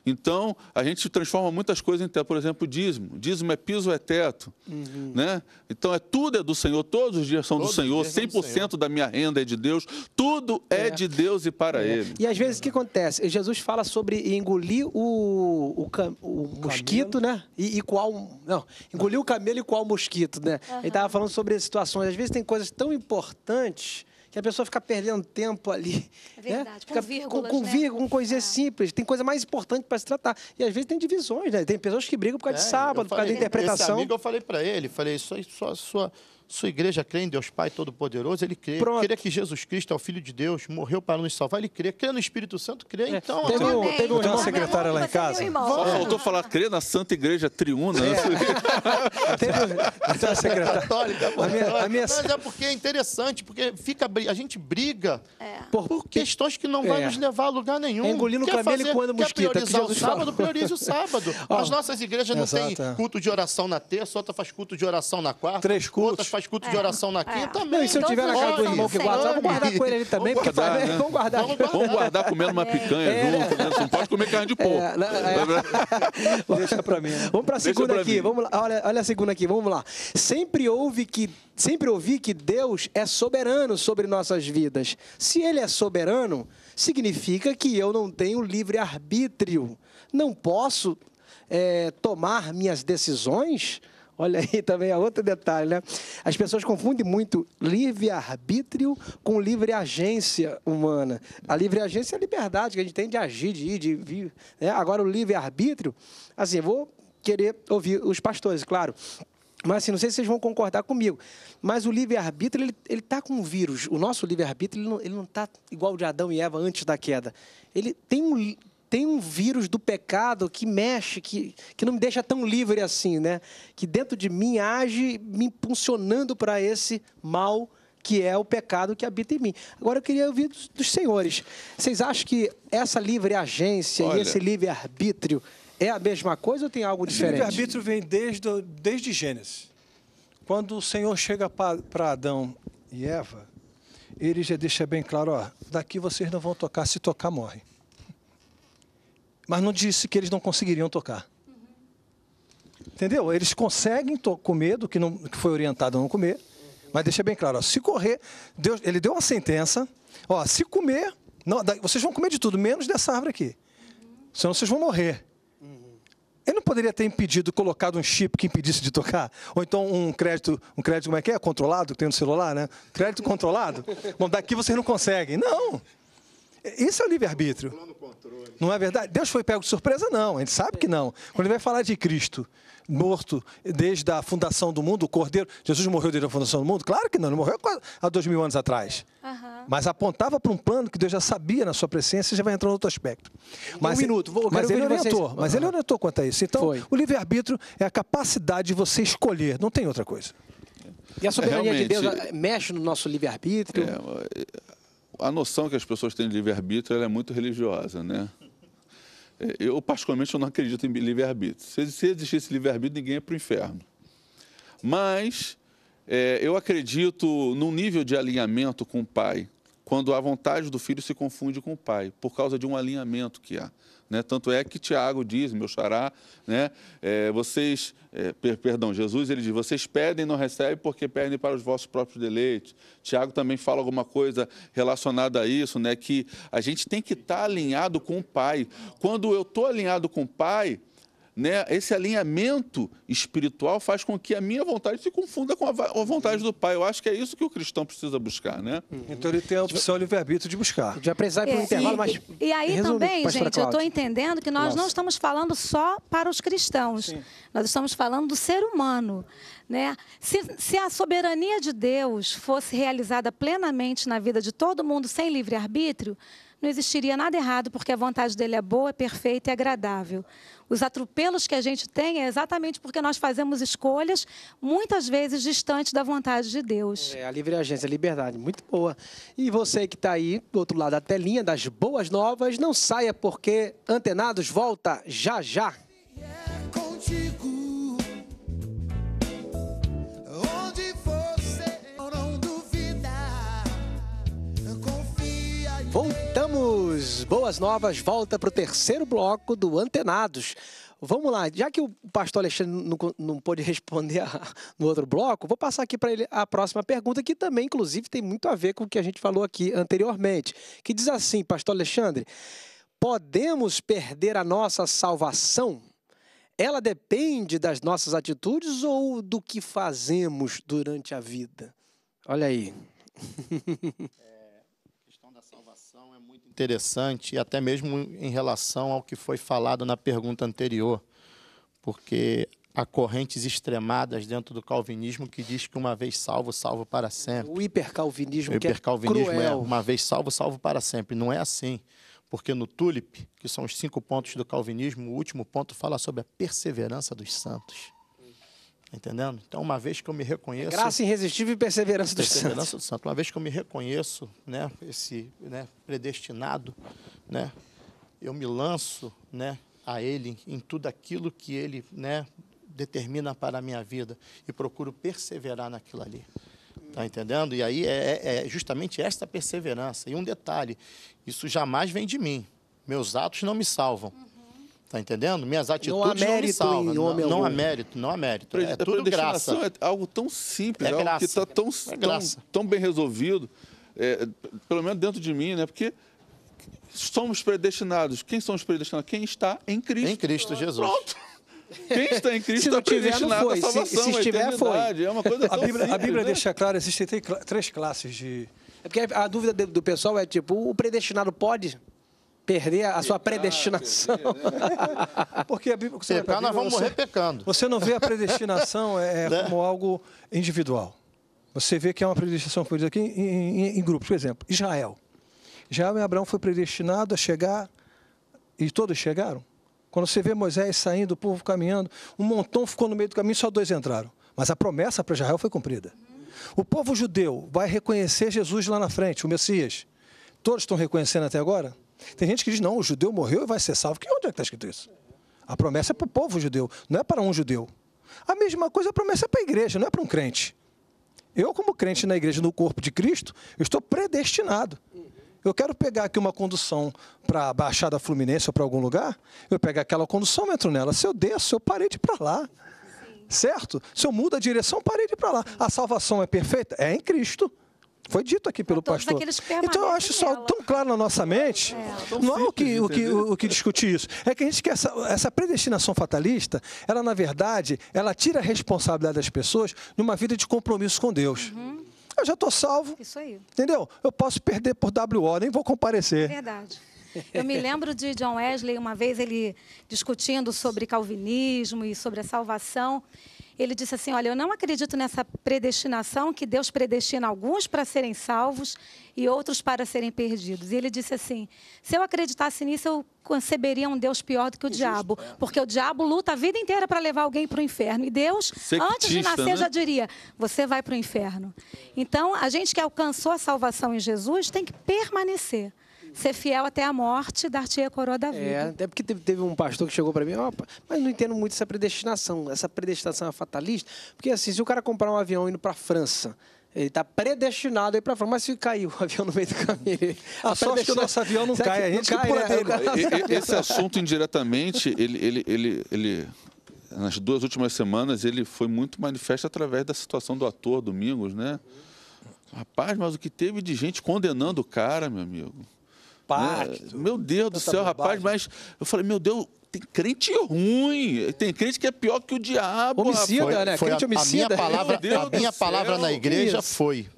Então, a gente transforma muitas coisas em teto. Por exemplo, dízimo. Dízimo é piso ou é teto. Né? Então, é tudo é do Senhor. Todos os dias são Todos do Senhor. os dias são do 100% da minha renda é de Deus. Tudo é, de Deus e para Ele. E às vezes o que acontece? Jesus fala sobre engolir o, o, cam- o mosquito, né? E, e qual. Não, engolir o camelo e qual mosquito, né? Ele estava falando sobre situações. Às vezes tem coisas tão importantes que a pessoa fica perdendo tempo ali. É né? verdade, com Fica vírgulas, Com, com né? vírgula, com coisinhas É. simples. Tem coisa mais importante para se tratar. E às vezes tem divisões, né? Tem pessoas que brigam por causa de É, sábado, eu por causa da falei- Esse interpretação. amigo, eu falei para ele, falei, sua, sua, sua, sua igreja crê em Deus Pai Todo-Poderoso? Ele crê. Pronto. Crê que Jesus Cristo é o Filho de Deus, morreu para nos salvar. Ele crê. Crê no Espírito Santo? Crê. É, Então, teve um- teve um irmão secretário lá em é casa. Só faltou falar, crer na Santa Igreja Triuna. né? Então, secretário. Católica, A minha- a minha- Mas é porque é interessante, porque fica, a gente briga Por- por questões que não vão É. nos levar a lugar nenhum. É engolindo Quer camelo e fazer- coando quer mosquito, é o que priorizar o Jesus sábado, falou. priorize o sábado. As nossas igrejas não Exato, têm é. culto de oração na terça, outra faz culto de oração na quarta. Três cultos. Faz culto de oração na quinta. É. Também. Não, e se eu tiver na os casa do irmão que são guarda, vamos guardar com ele ali também, porque guardar, né? vamos guardar. Vamos guardar. Vamos guardar comendo uma picanha É, né? junto. Né? Você não pode comer carne de porco. É, né, é. Deixa pra mim. né? Vamos para a Deixa segunda pra aqui. mim. Vamos lá. Olha, olha a segunda aqui. Vamos lá. Sempre ouvi que sempre ouvi que Deus é soberano sobre nossas vidas. Se Ele é soberano, significa que eu não tenho livre arbítrio. Não posso é, tomar minhas decisões. Olha aí também é outro detalhe, né? As pessoas confundem muito livre-arbítrio com livre-agência humana. A livre-agência é a liberdade que a gente tem de agir, de ir, de vir. Né? Agora, o livre-arbítrio, assim, vou querer ouvir os pastores, claro. Mas assim, não sei se vocês vão concordar comigo. Mas o livre-arbítrio, ele, ele tá com um vírus. O nosso livre-arbítrio, ele não, ele não tá igual o de Adão e Eva antes da queda. Ele tem um, tem um vírus do pecado que mexe, que, que não me deixa tão livre assim, né? Que dentro de mim age me impulsionando para esse mal que é o pecado que habita em mim. Agora eu queria ouvir dos, dos senhores. Vocês acham que essa livre agência Olha- e esse livre arbítrio é a mesma coisa ou tem algo Esse diferente? livre-arbítrio vem desde, o- desde Gênesis. Quando o Senhor chega para Adão e Eva, ele já deixa bem claro, ó, daqui vocês não vão tocar, se tocar, morre. Mas não disse que eles não conseguiriam tocar. Entendeu? Eles conseguem comer do que, não, que foi orientado a não comer, mas deixa bem claro, ó, se correr, Deus, ele deu uma sentença, ó, se comer, não, vocês vão comer de tudo, menos dessa árvore aqui. Senão vocês vão morrer. Ele não poderia ter impedido, colocado um chip que impedisse de tocar? Ou então um crédito, um crédito, como é que é? Controlado, que tem no celular, né? Crédito controlado? Bom, daqui vocês não conseguem. Não! Isso é o livre-arbítrio. Não é verdade? Deus foi pego de surpresa? Não, a gente sabe que não. Quando ele vai falar de Cristo, morto desde a fundação do mundo, o Cordeiro, Jesus morreu desde a fundação do mundo? Claro que não, ele morreu há dois mil anos atrás. Aham. Mas apontava para um plano que Deus já sabia na sua presença e já vai entrar em outro aspecto. Mas, um minuto, vou- eu mas ele de vocês. orientou, mas ele orientou quanto a isso. Então, Foi. o livre-arbítrio é a capacidade de você escolher, não tem outra coisa. E a soberania de Deus ah, mexe no nosso livre-arbítrio? É, a noção que as pessoas têm de livre-arbítrio é muito religiosa, né? É, Eu, particularmente, eu não acredito em livre-arbítrio. Se existisse livre-arbítrio, ninguém ia para o inferno. Mas é, eu acredito num nível de alinhamento com o pai, quando a vontade do filho se confunde com o pai, por causa de um alinhamento que há. Né? Tanto é que Tiago diz, meu xará, né? É, vocês, é, per- perdão, Jesus ele diz, vocês pedem e não recebem porque pedem para os vossos próprios deleites. Tiago também fala alguma coisa relacionada a isso, né? que a gente tem que estar alinhado com o Pai. Quando eu estou alinhado com o Pai, né, esse alinhamento espiritual faz com que a minha vontade se confunda com a vontade do Pai. Eu acho que é isso que o cristão precisa buscar, né? Então ele tem a opção livre-arbítrio de buscar. vai precisar ir para um É, intervalo, e, mas. e aí resume, também, gente, eu estou entendendo que nós não Nossa. estamos falando só para os cristãos. Nós estamos falando do ser humano. Né? Se, se a soberania de Deus fosse realizada plenamente na vida de todo mundo sem livre-arbítrio, não existiria nada errado, porque a vontade dele é boa, é perfeita e agradável. Os atropelos que a gente tem é exatamente porque nós fazemos escolhas, muitas vezes distantes da vontade de Deus. É, a livre agência, a liberdade, muito boa. E você que está aí, do outro lado da telinha, das boas novas, não saia porque Antenados volta já já. é contigo. Boas novas, volta para o terceiro bloco do Antenados. Vamos lá, já que o pastor Alexandre não, não pôde responder a, no outro bloco, vou passar aqui para ele a próxima pergunta, que também, inclusive, tem muito a ver com o que a gente falou aqui anteriormente. Que diz assim, pastor Alexandre: podemos perder a nossa salvação? Ela depende das nossas atitudes ou do que fazemos durante a vida? Olha aí. interessante, e até mesmo em relação ao que foi falado na pergunta anterior, porque há correntes extremadas dentro do calvinismo que diz que uma vez salvo, salvo para sempre. O hipercalvinismo, o hipercalvinismo é, é uma vez salvo, salvo para sempre. Não é assim. Porque no TULIP, que são os cinco pontos do calvinismo, o último ponto fala sobre a perseverança dos santos. Entendendo? Então, uma vez que eu me reconheço. Graça irresistível e perseverança dos perseverança santos. do santo. Uma vez que eu me reconheço, né, esse né, predestinado, né, eu me lanço, né, a Ele em tudo aquilo que Ele, né, determina para a minha vida e procuro perseverar naquilo ali. Tá entendendo? E aí é, é, é justamente esta perseverança. E um detalhe: isso jamais vem de mim. Meus atos não me salvam. Tá entendendo? Minhas atitudes não, há mérito não me salvam. Em homem não, não há mérito, não há mérito. Pre- É a tudo graça. predestinação é algo tão simples, É algo graça. que está tão, É tão, tão bem resolvido, é, pelo menos dentro de mim, né? Porque somos predestinados. Quem somos predestinados? Quem está em Cristo. Em Cristo Jesus. Pronto. Quem está em Cristo Se não está tiver, não predestinado foi. à Se- salvação, se à estiver, foi. É uma coisa A tão Bíblia, a simples, Bíblia né? deixa claro, existem três cla- três classes de... É porque a dúvida do pessoal é tipo, o predestinado pode perder a sua predestinação? Porque a Bíblia... você Pecar, nós vamos você- morrer pecando. Você não vê a predestinação é, Né? como algo individual. Você vê que é uma predestinação, diz aqui, em, em, em grupos. Por exemplo, Israel. Israel e Abraão foi predestinado a chegar, e todos chegaram. Quando você vê Moisés saindo, o povo caminhando, um montão ficou no meio do caminho, só dois entraram. Mas a promessa para Israel foi cumprida. O povo judeu vai reconhecer Jesus lá na frente, o Messias. Todos estão reconhecendo até agora? Tem gente que diz, não, o judeu morreu e vai ser salvo. Que onde é que está escrito isso? A promessa é para o povo judeu, não é para um judeu. A mesma coisa, a promessa é para a igreja, não é para um crente. Eu, como crente na igreja, no corpo de Cristo, eu estou predestinado. Eu quero pegar aqui uma condução para a Baixada Fluminense ou para algum lugar, eu pego aquela condução, entro nela. Se eu desço, eu parei de ir para lá. Certo? Se eu mudo a direção, parei de ir para lá. A salvação é perfeita? É em Cristo. Foi dito aqui pelo pastor. Então eu acho permanecem tão claro na nossa mente. Não é o que, o, que, o, o que discute isso. É que a gente quer essa, essa predestinação fatalista, ela, na verdade, ela tira a responsabilidade das pessoas numa vida de compromisso com Deus. Eu já estou salvo, Isso aí. entendeu? Eu posso perder por WO, nem vou comparecer. Verdade. Eu me lembro de John Wesley, uma vez ele discutindo sobre calvinismo e sobre a salvação. Ele disse assim: Olha, eu não acredito nessa predestinação que Deus predestina alguns para serem salvos e outros para serem perdidos. E ele disse assim: Se eu acreditasse nisso, eu conceberia um Deus pior do que o diabo. Porque o diabo luta a vida inteira para levar alguém para o inferno. E Deus, antes de Sectista, nascer, né? já diria: Você vai para o inferno. Então, a gente que alcançou a salvação em Jesus tem que permanecer. Ser fiel até a morte, dar-te a coroa da vida. É, até porque teve, teve um pastor que chegou para mim, ó, mas não entendo muito essa predestinação. Essa predestinação é fatalista, porque assim, se o cara comprar um avião indo para França, ele está predestinado a ir para França, mas se caiu o avião no meio do caminho. ele- A sorte é que o nosso avião não Será cai, a não gente que cai, pula né? dele. Esse assunto indiretamente, ele, ele, ele, ele, nas duas últimas semanas, ele foi muito manifesto através da situação do ator Domingos, né? Rapaz, mas o que teve de gente condenando o cara, meu amigo. Pacto. né? Meu Deus do céu, rapaz, bobagem. mas eu falei, meu Deus, tem crente ruim, tem crente que é pior que o diabo. Homicida, rapaz. né? Foi a, Crente a minha homicida. palavra, Meu Deus a minha palavra na igreja Isso. foi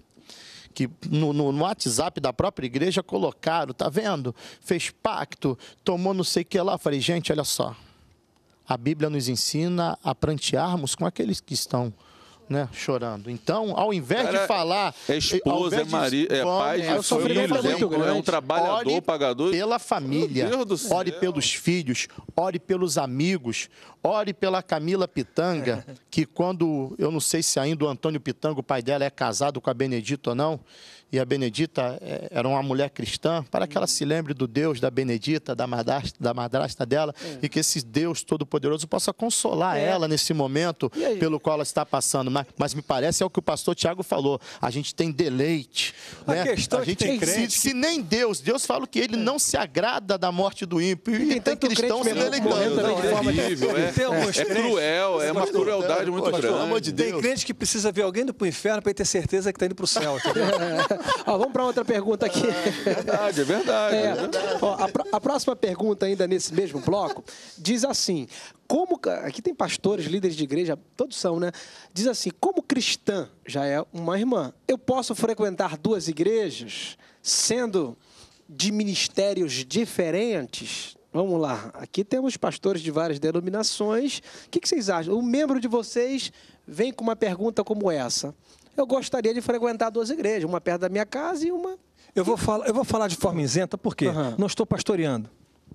que no, no- no WhatsApp da própria igreja colocaram, tá vendo? Fez pacto, tomou não sei o que lá. Falei, gente, olha só. A Bíblia nos ensina a prantearmos com aqueles que estão né, chorando. Então, ao invés Cara, de falar. É esposa, é marido, é pai sofrimento filhos, é é um, é um trabalhador, Ore pagador. Pela família. Meu Deus do Ore céu. pelos filhos, ore pelos amigos, ore pela Camila Pitanga, que quando, eu não sei se ainda o Antônio Pitanga, o pai dela, é casado com a Benedita ou não, e a Benedita eh, era uma mulher cristã, para que ela se lembre do Deus da Benedita, da madrasta, da madrasta dela, e que esse Deus Todo-Poderoso possa consolar É. ela nesse momento E pelo qual ela está passando. mas, mas me parece é o que o pastor Tiago falou. A gente tem deleite. A né? questão a é que gente tem se, crente se nem Deus, Deus fala que ele não se agrada da morte do ímpio. E, tem tem tanto cristão se deleitando. de é terrível, é, é cruel, é uma crueldade muito grande. Tem crente que precisa ver alguém indo pro inferno para ter certeza que está indo pro céu. Ó, vamos para outra pergunta aqui. É verdade, é verdade. É, é verdade. ó, a, a próxima pergunta, ainda nesse mesmo bloco, diz assim: como. Aqui tem pastores, líderes de igreja, todos são, né? Diz assim: como cristã, já é uma irmã, eu posso frequentar duas igrejas sendo de ministérios diferentes? Vamos lá, aqui temos pastores de várias denominações. O que, que vocês acham? Um membro de vocês vem com uma pergunta como essa. Eu gostaria de frequentar duas igrejas, uma perto da minha casa e uma Eu vou falar, eu vou falar de forma isenta, porque Aham. não estou pastoreando.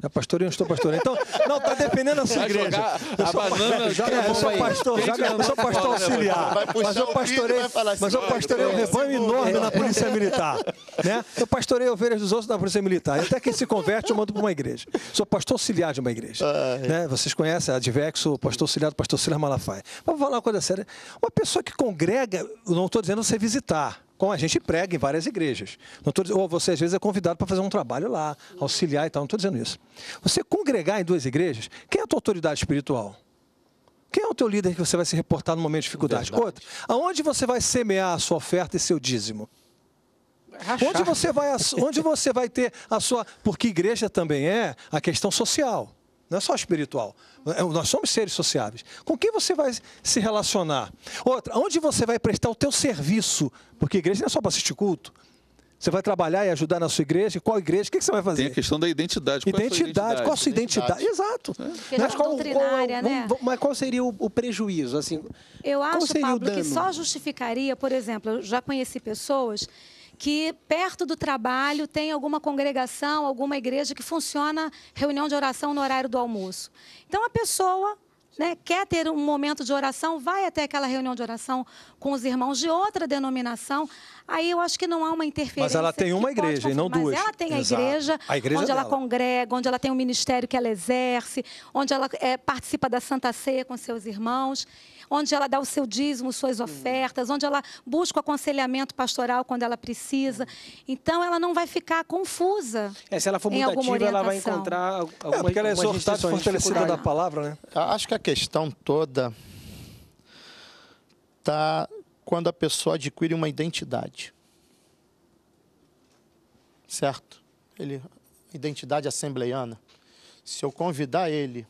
É pastoreio, não estou pastoreando. Então, não, está dependendo da sua igreja. jogar Eu sou banana, joga É, eu sou pastor, joga- eu sou pastor auxiliar. Mas eu pastorei, assim, mas eu "Vai, pastorei um rebanho segura". enorme na Polícia Militar. Né? Eu pastorei ovelhas dos outros na Polícia Militar. Até quem se converte, eu mando para uma igreja. Sou pastor auxiliar de uma igreja. Né? Vocês conhecem a Advexo, pastor auxiliar do pastor Silas Malafaia. Mas vou falar uma coisa séria. Uma pessoa que congrega, eu não estou dizendo você visitar. Como a gente prega em várias igrejas. Não tô ou você às vezes é convidado para fazer um trabalho lá, auxiliar e tal, não estou dizendo isso. Você congregar em duas igrejas, quem é a tua autoridade espiritual? Quem é o teu líder que você vai se reportar no momento de dificuldade? Verdade. Outro, aonde você vai semear a sua oferta e seu dízimo? Onde você vai, onde você vai ter a sua. Porque igreja também é a questão social, não é só espiritual. É, Nós somos seres sociáveis. Com quem você vai se relacionar? Outra, onde você vai prestar o teu serviço? Porque igreja não é só para assistir culto. Você vai trabalhar e ajudar na sua igreja? Qual igreja? O que você vai fazer? Tem a questão da identidade. Qual é a sua Identidade, qual a sua identidade? Exato. Questão doutrinária, vamos- né? mas qual seria o, o prejuízo? Assim, Eu qual acho, seria o Pablo, que só justificaria, por exemplo, eu já conheci pessoas que perto do trabalho tem alguma congregação, alguma igreja que funciona reunião de oração no horário do almoço. Então a pessoa né, quer ter um momento de oração, vai até aquela reunião de oração com os irmãos de outra denominação. Aí eu acho que não há uma interferência. Mas ela tem uma pode igreja e não duas. Mas ela tem a igreja, A igreja onde ela dela. congrega, onde ela tem um ministério que ela exerce, onde ela eh, participa da Santa Ceia com seus irmãos, onde ela dá o seu dízimo, suas ofertas, onde ela busca o aconselhamento pastoral quando ela precisa. Então, ela não vai ficar confusa. É, se ela for em muito alguma ativa, ela vai orientação. encontrar É, algumas, porque ela é exortada fortalecida da palavra, né? Acho que a questão toda está quando a pessoa adquire uma identidade. Certo? Ele, identidade assembleiana. Se eu convidar ele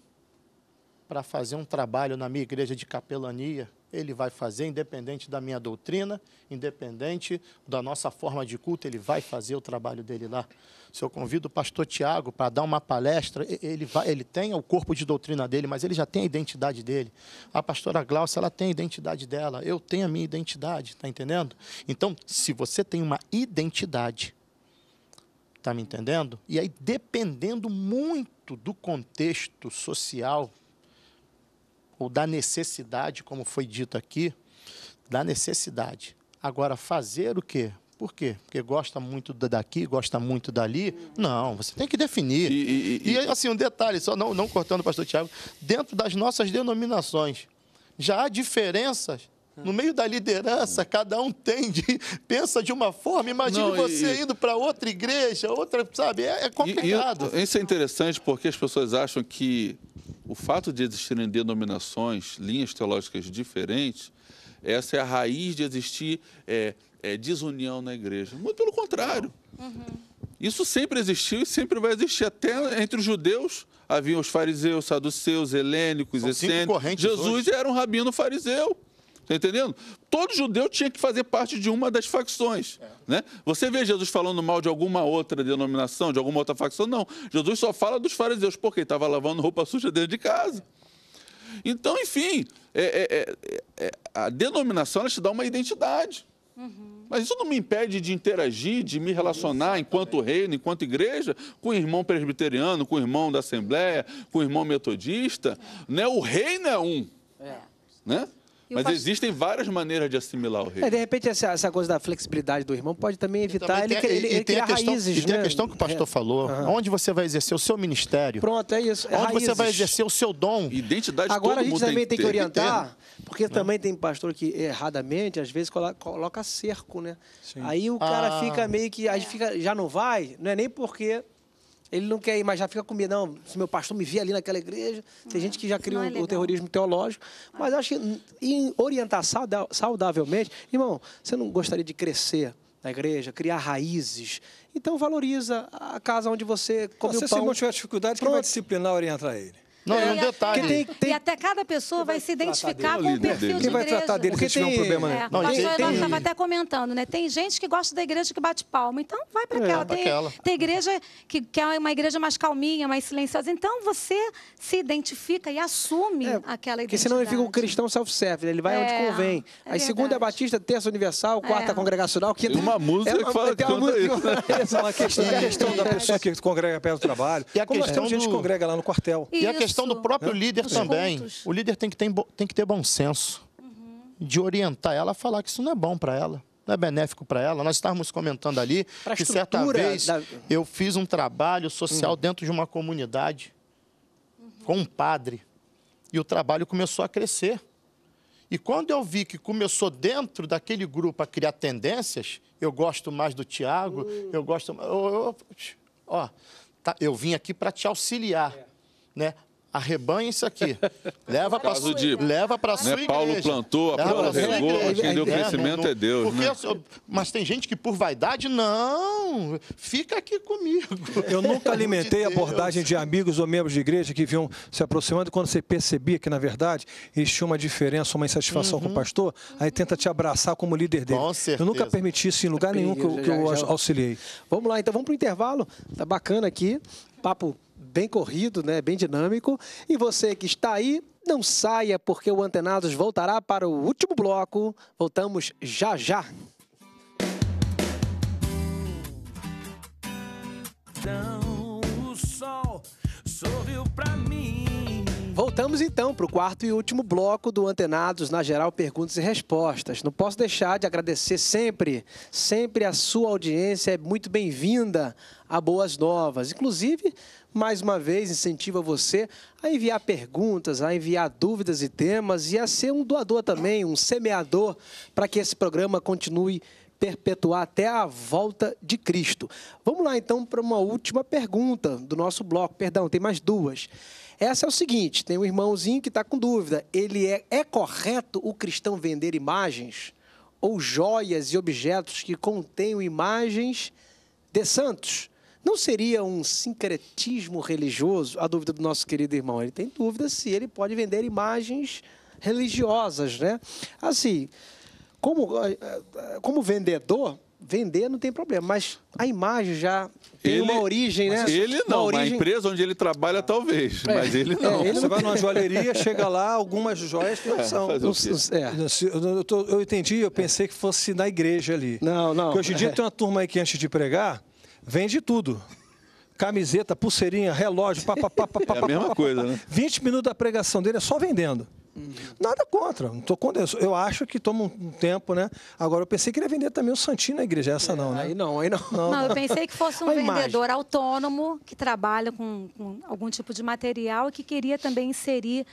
para fazer um trabalho na minha igreja de capelania, ele vai fazer, independente da minha doutrina, independente da nossa forma de culto, ele vai fazer o trabalho dele lá. Se eu convido o pastor Tiago para dar uma palestra, ele, vai, ele tem o corpo de doutrina dele, mas ele já tem a identidade dele. A pastora Glaucia, ela tem a identidade dela, eu tenho a minha identidade, está entendendo? Então, se você tem uma identidade, Está me entendendo? E aí, dependendo muito do contexto social, ou da necessidade, como foi dito aqui, da necessidade. Agora, fazer o quê? Por quê? Porque gosta muito da- daqui, gosta muito dali? Não, você tem que definir. E- e- E, e- assim, um detalhe, só não, não cortando o pastor Tiago, dentro das nossas denominações, já há diferenças. No meio da liderança, cada um tem, de, pensa de uma forma. Imagine Não, e- você e- indo para outra igreja, outra, sabe? É, é E- complicado. E, isso é interessante porque as pessoas acham que o fato de existirem denominações, linhas teológicas diferentes, essa é a raiz de existir é, é, desunião na igreja. Muito pelo contrário. Isso sempre existiu e sempre vai existir. Até entre os judeus haviam os fariseus, saduceus, helênicos, essênicos. correntes Jesus hoje. era um rabino fariseu. Tá entendendo? Todo judeu tinha que fazer parte de uma das facções. Né? Você vê Jesus falando mal de alguma outra denominação, de alguma outra facção? Não. Jesus só fala dos fariseus, porque estava lavando roupa suja dentro de casa. Então, enfim, é- é- é- é- a denominação ela te dá uma identidade. Mas isso não me impede de interagir, de me relacionar enquanto reino, enquanto igreja, com o irmão presbiteriano, com o irmão da Assembleia, com o irmão metodista. Né? O reino é um. Né? Mas existem várias maneiras de assimilar o rei. É, de repente, essa, essa coisa da flexibilidade do irmão pode também evitar Também ele, tem- ele, e ele tem a criar questão, raízes, e tem né? a questão que o pastor É. falou. Aham. Onde você vai exercer o seu ministério? Pronto, é isso. É onde você vai raízes. exercer o seu dom? Identidade Agora todo a gente mundo também tem que ter. orientar, porque também tem pastor que erradamente, às vezes, colo- coloca cerco, né? Aí o cara Ah. fica meio que. Aí fica, já não vai, não é nem porque ele não quer ir, mas já fica com medo. Não, se meu pastor me vê ali naquela igreja. Tem gente que já cria é o- terrorismo teológico. Mas acho que em orientar sauda- saudavelmente, irmão, você não gostaria de crescer na igreja, criar raízes. Então valoriza a casa onde você come Se o pão. irmão tiver dificuldade, quem vai disciplinar orientar ele? Não, e um e, detalhe. tem- tem- e até cada pessoa vai se identificar com o líder perfil dele. de Quem vai igreja. tratar dele se Porque tiver um tem- problema, né? É, Não, o pastor tem- estava até comentando, né? Tem gente que gosta da igreja que bate palma, então vai para aquela. pra tem, aquela. tem igreja que, que é uma igreja mais calminha, mais silenciosa. Então você se identifica e assume É, aquela identidade. Porque senão ele fica um cristão self-service, ele vai onde É, convém. é Aí segunda é. Batista, terça universal, quarta É. congregacional, quinta... Tem uma música que fala tem uma que canta música- Essa é uma questão, a questão da pessoa que congrega perto do trabalho. E a Como nós questão temos gente que congrega lá no quartel. E a questão do Isso. próprio líder Nos também. cultos. O líder tem que, ter, tem que ter bom senso de orientar ela a falar que isso não é bom para ela. Não é benéfico para ela. Nós estávamos comentando ali Pra que certa vez da- eu fiz um trabalho social dentro de uma comunidade com um padre. E o trabalho começou a crescer. E quando eu vi que começou dentro daquele grupo a criar tendências, eu gosto mais do Tiago, eu gosto. eu- eu- ó, tá, eu vim aqui para te auxiliar, né? Arrebanha isso aqui. Leva para Caso de- leva para Não sua é Paulo igreja. plantou, Leva Apolo pra sua regou, mas quem deu É, crescimento não- é Deus, porque né? eu- mas tem gente que por vaidade, não, fica aqui comigo. Eu nunca alimentei a abordagem de amigos ou membros de igreja que vinham se aproximando quando você percebia que, na verdade, existia uma diferença, uma insatisfação com o pastor, aí tenta te abraçar como líder dele. Com Eu certeza. nunca permiti isso em lugar nenhum que eu, que eu auxiliei. Vamos lá, então vamos para o intervalo. Tá bacana aqui, papo bem corrido, né? Bem dinâmico. E você que está aí, não saia, porque o Antenados voltará para o último bloco. Voltamos já já. Então o sol sorriu pra mim. Voltamos então para o quarto e último bloco do Antenados na geral perguntas e respostas. Não posso deixar de agradecer sempre, sempre a sua audiência é muito bem-vinda a Boas Novas. Inclusive, mais uma vez incentivo você a enviar perguntas, a enviar dúvidas e temas e a ser um doador também, um semeador para que esse programa continue perpetuar até a volta de Cristo. Vamos lá então para uma última pergunta do nosso bloco. Perdão, tem mais duas. Essa é o seguinte: tem um irmãozinho que está com dúvida. Ele é, é correto o cristão vender imagens ou joias e objetos que contenham imagens de santos? Não seria um sincretismo religioso? A dúvida do nosso querido irmão. Ele tem dúvida se ele pode vender imagens religiosas, né? Assim, como, eh, eh, como vendedor, vender não tem problema, mas a imagem já tem uma origem, né? Ele Uma não, mas a origem- empresa onde ele trabalha, talvez. Mas ele não. É, ele Você vai numa joalheria, chega lá, algumas joias que não são. é. Eu, tô- eu entendi, eu pensei que fosse na igreja ali. Não, não. Porque hoje em dia É. tem uma turma aí que antes de pregar, vende tudo. Camiseta, pulseirinha, relógio, papapá, papapá, É a mesma coisa, né? 20 minutos da pregação dele é só vendendo. Nada contra, não tô contra. Eu- Eu acho que toma um tempo, né? Agora eu pensei que ele ia vender também o Santinho na igreja, essa não, né? Aí não, aí não. Não, eu pensei que fosse um A imagem. vendedor autônomo que trabalha com, com algum tipo de material e que queria também inserir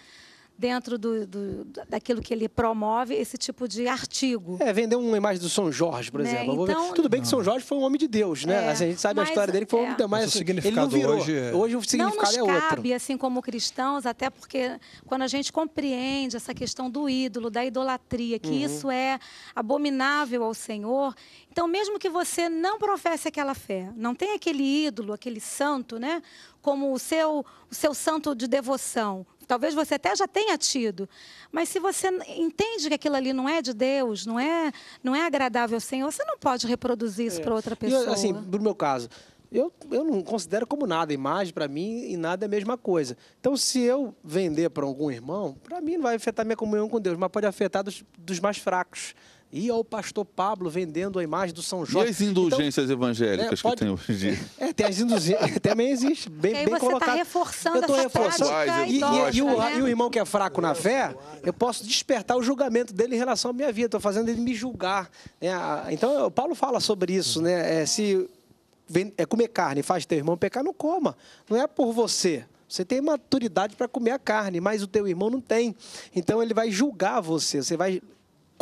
dentro do, do- daquilo que ele promove esse tipo de artigo. É, vender uma imagem do São Jorge, por Né, exemplo. Então- Tudo bem que São Jorge foi um homem de Deus, né? É, Assim, a gente sabe a mas, história dele que foi um homem de é. Deus, mas Mas o assim, ele não significado virou. hoje é- Hoje o Não significado nos é outro. cabe, assim como cristãos, até porque quando a gente compreende essa questão do ídolo, da idolatria, que Uhum. isso é abominável ao Senhor, então mesmo que você não professe aquela fé, não tem aquele ídolo, aquele santo, né, como o seu, o seu santo de devoção, talvez você até já tenha tido, mas se você entende que aquilo ali não é de Deus, não é, não é agradável ao Senhor, você não pode reproduzir isso para outra É. E, pessoa. assim, no meu caso, eu, eu não considero como nada. Imagem, para mim, e nada é a mesma coisa. Então, se eu vender para algum irmão, para mim não vai afetar minha comunhão com Deus, mas pode afetar dos, dos mais fracos. E ao pastor Pablo vendendo a imagem do São E Jorge. as indulgências Então, evangélicas é, pode- que tem hoje em dia? é, tem as indulgências. Também existe. Bem, E aí bem você tá colocado. reforçando Eu tô essa reforçando. prática E, e- e o, né? e o irmão que é fraco na fé, eu posso despertar o julgamento dele em relação à minha vida. Estou fazendo ele me julgar. né? Então, o Paulo fala sobre isso, né? É, se vem- é comer carne faz teu irmão pecar, não coma. Não é por você. Você tem maturidade para comer a carne, mas o teu irmão não tem. Então, ele vai julgar você. Você vai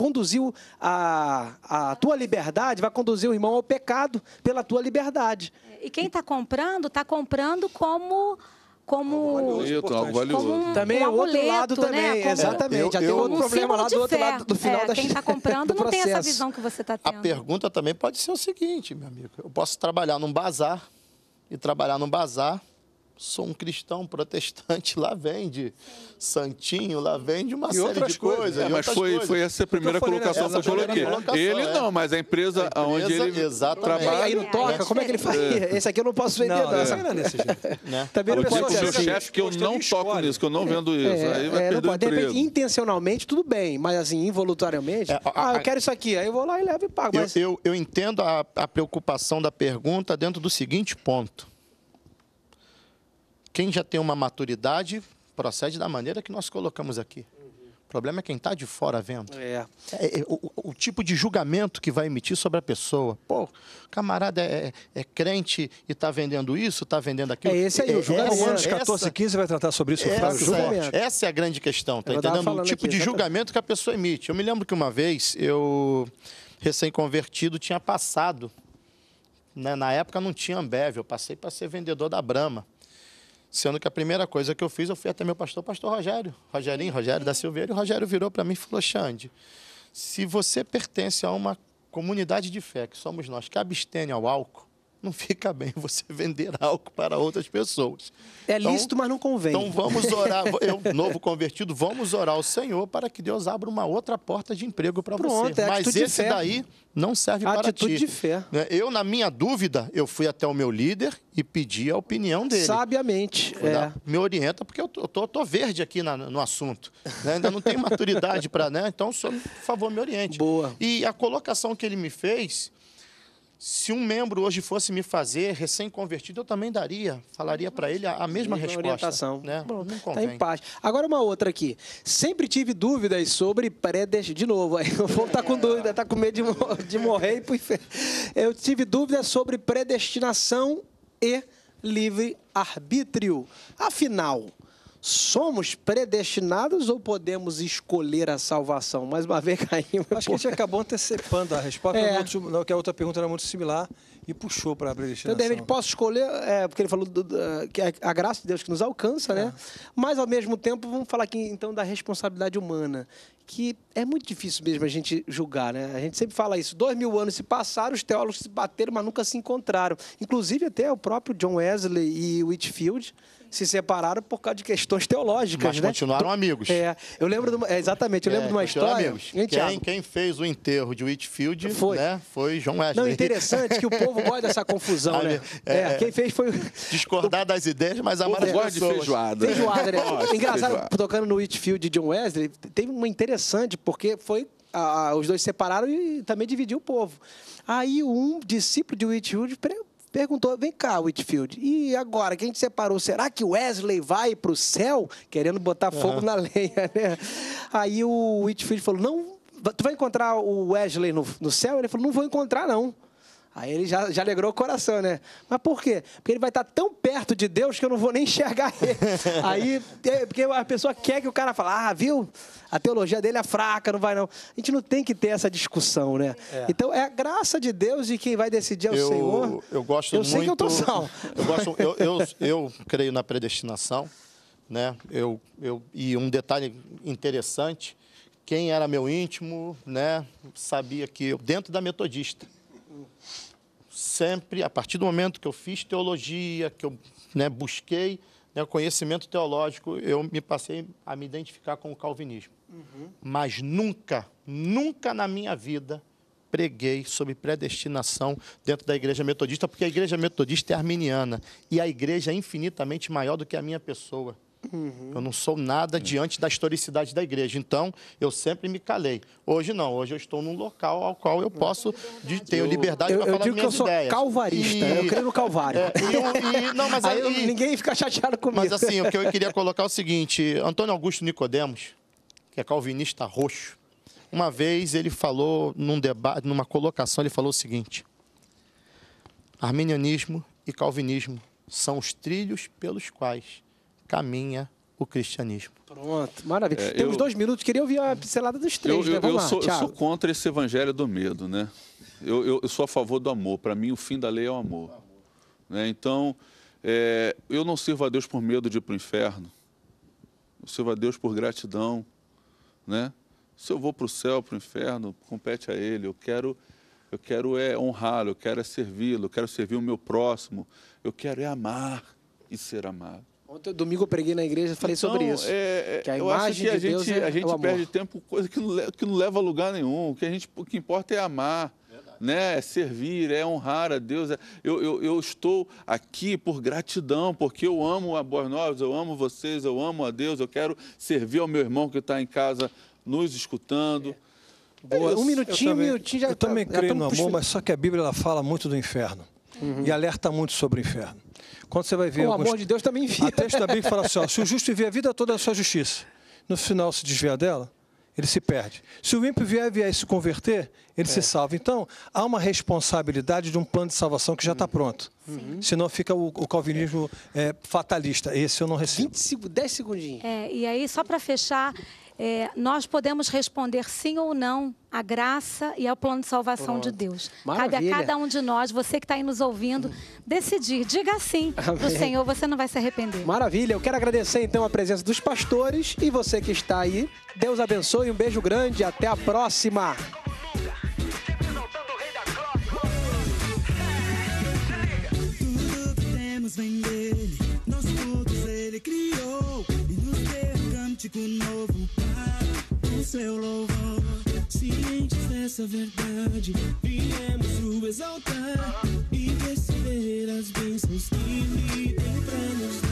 conduzir o- a, a tua liberdade, vai conduzir o irmão ao pecado pela tua liberdade. E quem está comprando, está comprando como como Bonito, algo valioso. como um, Também um é o outro amuleto, lado também, né? Como- exatamente. Eu- Já tem outro Um problema lá do outro fé. lado, do final é, da Quem está comprando do não tem essa visão que você está A tendo. pergunta também pode ser o seguinte, meu amigo. Eu posso trabalhar num bazar e trabalhar num bazar. Sou um cristão protestante, lá vende santinho, lá vende uma E série outras de coisas. coisas. É, mas foi, coisas. foi essa a primeira tô falando, colocação que eu coloquei. Ele é. não, mas a empresa A onde empresa, ele exatamente. Trabalha. aí não toca? É, Como é que ele faria? Esse aqui eu não posso vender, não. Não, Essa- não é desse jeito. Né? Também não Eu digo pro meu assim. chefe que eu não toco nisso, que eu não vendo isso. É, Aí vai é, não perder o emprego. intencionalmente, tudo bem, mas assim, involuntariamente, É, a- ah, a- eu quero isso aqui, aí eu vou lá e levo e pago. Eu, Mas eu, eu entendo a, a preocupação da pergunta dentro do seguinte ponto. Quem já tem uma maturidade procede da maneira que nós colocamos aqui. O problema é quem está de fora vendo. É. É, é, o, o- tipo de julgamento que vai emitir sobre a pessoa. Pô, o camarada é, é crente e está vendendo isso, está vendendo aquilo. É esse aí, o julgamento. Romanos essa- 14 e 15 vai tratar sobre isso, essa, é, essa é a grande questão, tá Eu entendendo? O tipo aqui, de julgamento que a pessoa emite. Eu me lembro que uma vez eu, recém-convertido, tinha passado. né, Na época não tinha Ambev, eu passei para ser vendedor da Brama. Sendo que a primeira coisa que eu fiz, eu fui até meu pastor, pastor Rogério. Rogerinho, Rogério da Silveira. E o Rogério virou para mim e falou, Xande, se você pertence a uma comunidade de fé, que somos nós, que abstém ao álcool, não fica bem você vender álcool para outras pessoas. É Então- lícito, mas não convém. Então vamos orar, eu, novo convertido, vamos orar ao Senhor para que Deus abra uma outra porta de emprego para você. é Mas esse daí não serve para Atitude ti. de fé. Né? Eu, na minha dúvida, eu fui até o meu líder e pedi a opinião dele. Sabiamente. É. "Ah, Me orienta, porque eu tô, tô, verde aqui na- no assunto. né? Ainda não tenho maturidade para, né? Então, senhor, por favor, me oriente. Boa. E a colocação que ele me fez, se um membro hoje fosse me fazer, recém-convertido, eu também daria, falaria para ele a, a mesma Uma resposta. orientação. Né? Bom, não tá convém. em paz. Agora uma outra aqui. Sempre tive dúvidas sobre predestinação. De novo, aí o povo tá com dúvida, tá com medo de, mor- de morrer e. Eu tive dúvidas sobre predestinação e livre-arbítrio. Afinal, somos predestinados ou podemos escolher a salvação? Mais uma vez caímos. Acho que a gente acabou antecipando a resposta, É. muito- não, que a outra pergunta era muito similar e puxou para a Então, predestinação. de repente, posso escolher, é, porque ele falou do- do- que é a graça de Deus que nos alcança, né? Mas, ao mesmo tempo, vamos falar aqui, então, da responsabilidade humana, que é muito difícil mesmo a gente julgar, né? A gente sempre fala isso. Dois mil anos se passaram, os teólogos se bateram, mas nunca se encontraram. Inclusive, até o próprio John Wesley e Whitfield se separaram por causa de questões teológicas, Mas né? continuaram amigos. É, eu lembro, de uma- é, exatamente, eu lembro É, de uma continuaram história... amigos. Hein? Quem, quem fez o enterro de Whitfield Foi. Né, foi John Wesley. Não, interessante que o povo gosta dessa confusão, Ah, né? é, É, quem fez foi... Discordar das ideias, mas amar povo as gosta de feijoada. Feijoada, né? De Engraçado, feijoada. tocando no Whitfield de John Wesley, teve uma interessante, porque foi. ah, os dois se separaram e também dividiu o povo. Aí um discípulo de Whitfield perguntou: vem cá, Whitfield, e agora que a gente separou, será que Wesley vai para o céu? Querendo botar fogo na lenha, né? Aí o Whitfield falou: não, tu vai encontrar o Wesley no, no céu? Ele falou: não vou encontrar, não. Aí ele já, já alegrou o coração, né? Mas por quê? Porque ele vai estar tão perto de Deus que eu não vou nem enxergar ele. Aí, é, porque a pessoa quer que o cara fale, ah, viu? A teologia dele é fraca, não vai não. A gente não tem que ter essa discussão, né? Então, é a graça de Deus e quem vai decidir é o eu, Senhor. Eu gosto Eu muito. sei que eu tô salvo. Eu, gosto, eu, eu, eu creio na predestinação, né? Eu, eu, e um detalhe interessante, quem era meu íntimo, né? Sabia que eu, dentro da metodista, sempre, a partir do momento que eu fiz teologia, que eu né, busquei né, conhecimento teológico, eu me passei a me identificar com o calvinismo. Mas nunca, nunca na minha vida preguei sobre predestinação dentro da igreja metodista, porque a igreja metodista é arminiana e a igreja é infinitamente maior do que a minha pessoa. Eu não sou nada diante da historicidade da igreja. Então, eu sempre me calei. Hoje não. Hoje eu estou num local ao qual eu posso de, tenho liberdade Eu, para eu falar digo que eu minhas sou ideias. calvarista, E- eu creio no Calvário. É, e eu- e- não, mas aí eu- aí- ninguém fica chateado comigo. Mas assim, o que eu queria colocar é o seguinte: Antônio Augusto Nicodemos, que é calvinista roxo, uma vez ele falou num debate, numa colocação, ele falou o seguinte: Arminianismo e calvinismo são os trilhos pelos quais caminha o cristianismo. Pronto, maravilha. É, Temos eu- dois minutos, queria ouvir uma pincelada dos três, eu, né? eu- Vamos eu lá, sou, eu sou contra esse evangelho do medo, né? Eu, eu- eu sou a favor do amor. Para mim, o fim da lei é o amor. Né? Então, é, eu não sirvo a Deus por medo de ir para o inferno. Eu sirvo a Deus por gratidão. Né? Se eu vou para o céu, para o inferno, compete a Ele. Eu quero, eu quero é honrá-lo, eu quero é servi-lo, eu quero servir o meu próximo. Eu quero é amar e ser amado. Ontem, domingo, eu preguei na igreja e falei Então, sobre isso. é- é- que a eu acho imagem que a de Deus gente, é- a é gente o amor. perde tempo com coisa que não, que não leva a lugar nenhum. O que, a gente, o que importa é amar, né? é servir, é honrar a Deus. É- eu, eu, eu estou aqui por gratidão, porque eu amo a Boas Novas, eu amo vocês, eu amo a Deus, eu quero servir ao meu irmão que está em casa nos escutando. Boa, um Eu minutinho, um minutinho já eu também já creio no amor, mas só que a Bíblia ela fala muito do inferno e alerta muito sobre o inferno. Quando você vai ver O alguns... amor de Deus também envia. A texto da Bíblia fala assim: ó, se o justo viver a vida toda da sua justiça, no final se desviar dela, ele se perde. Se o ímpio vier, vier e se converter, ele É. se salva. Então, há uma responsabilidade de um plano de salvação que já está pronto. Senão fica o, o calvinismo é, fatalista. Esse eu não recebo. 20 segundos, 10 segundinhos. É, e aí, só para fechar, é, nós podemos responder sim ou não à graça e ao plano de salvação de Deus. Cabe Maravilha. a cada um de nós, você que está aí nos ouvindo, decidir. Diga sim para o. Senhor, você não vai se arrepender. Maravilha, eu quero agradecer então a presença dos pastores e você que está aí. Deus abençoe, um beijo grande, até a próxima. Vem dele, nós todos ele criou cântico novo para o seu louvor. Cientes dessa verdade, viemos o exaltar e receber as bênçãos que ele tem para nos dar.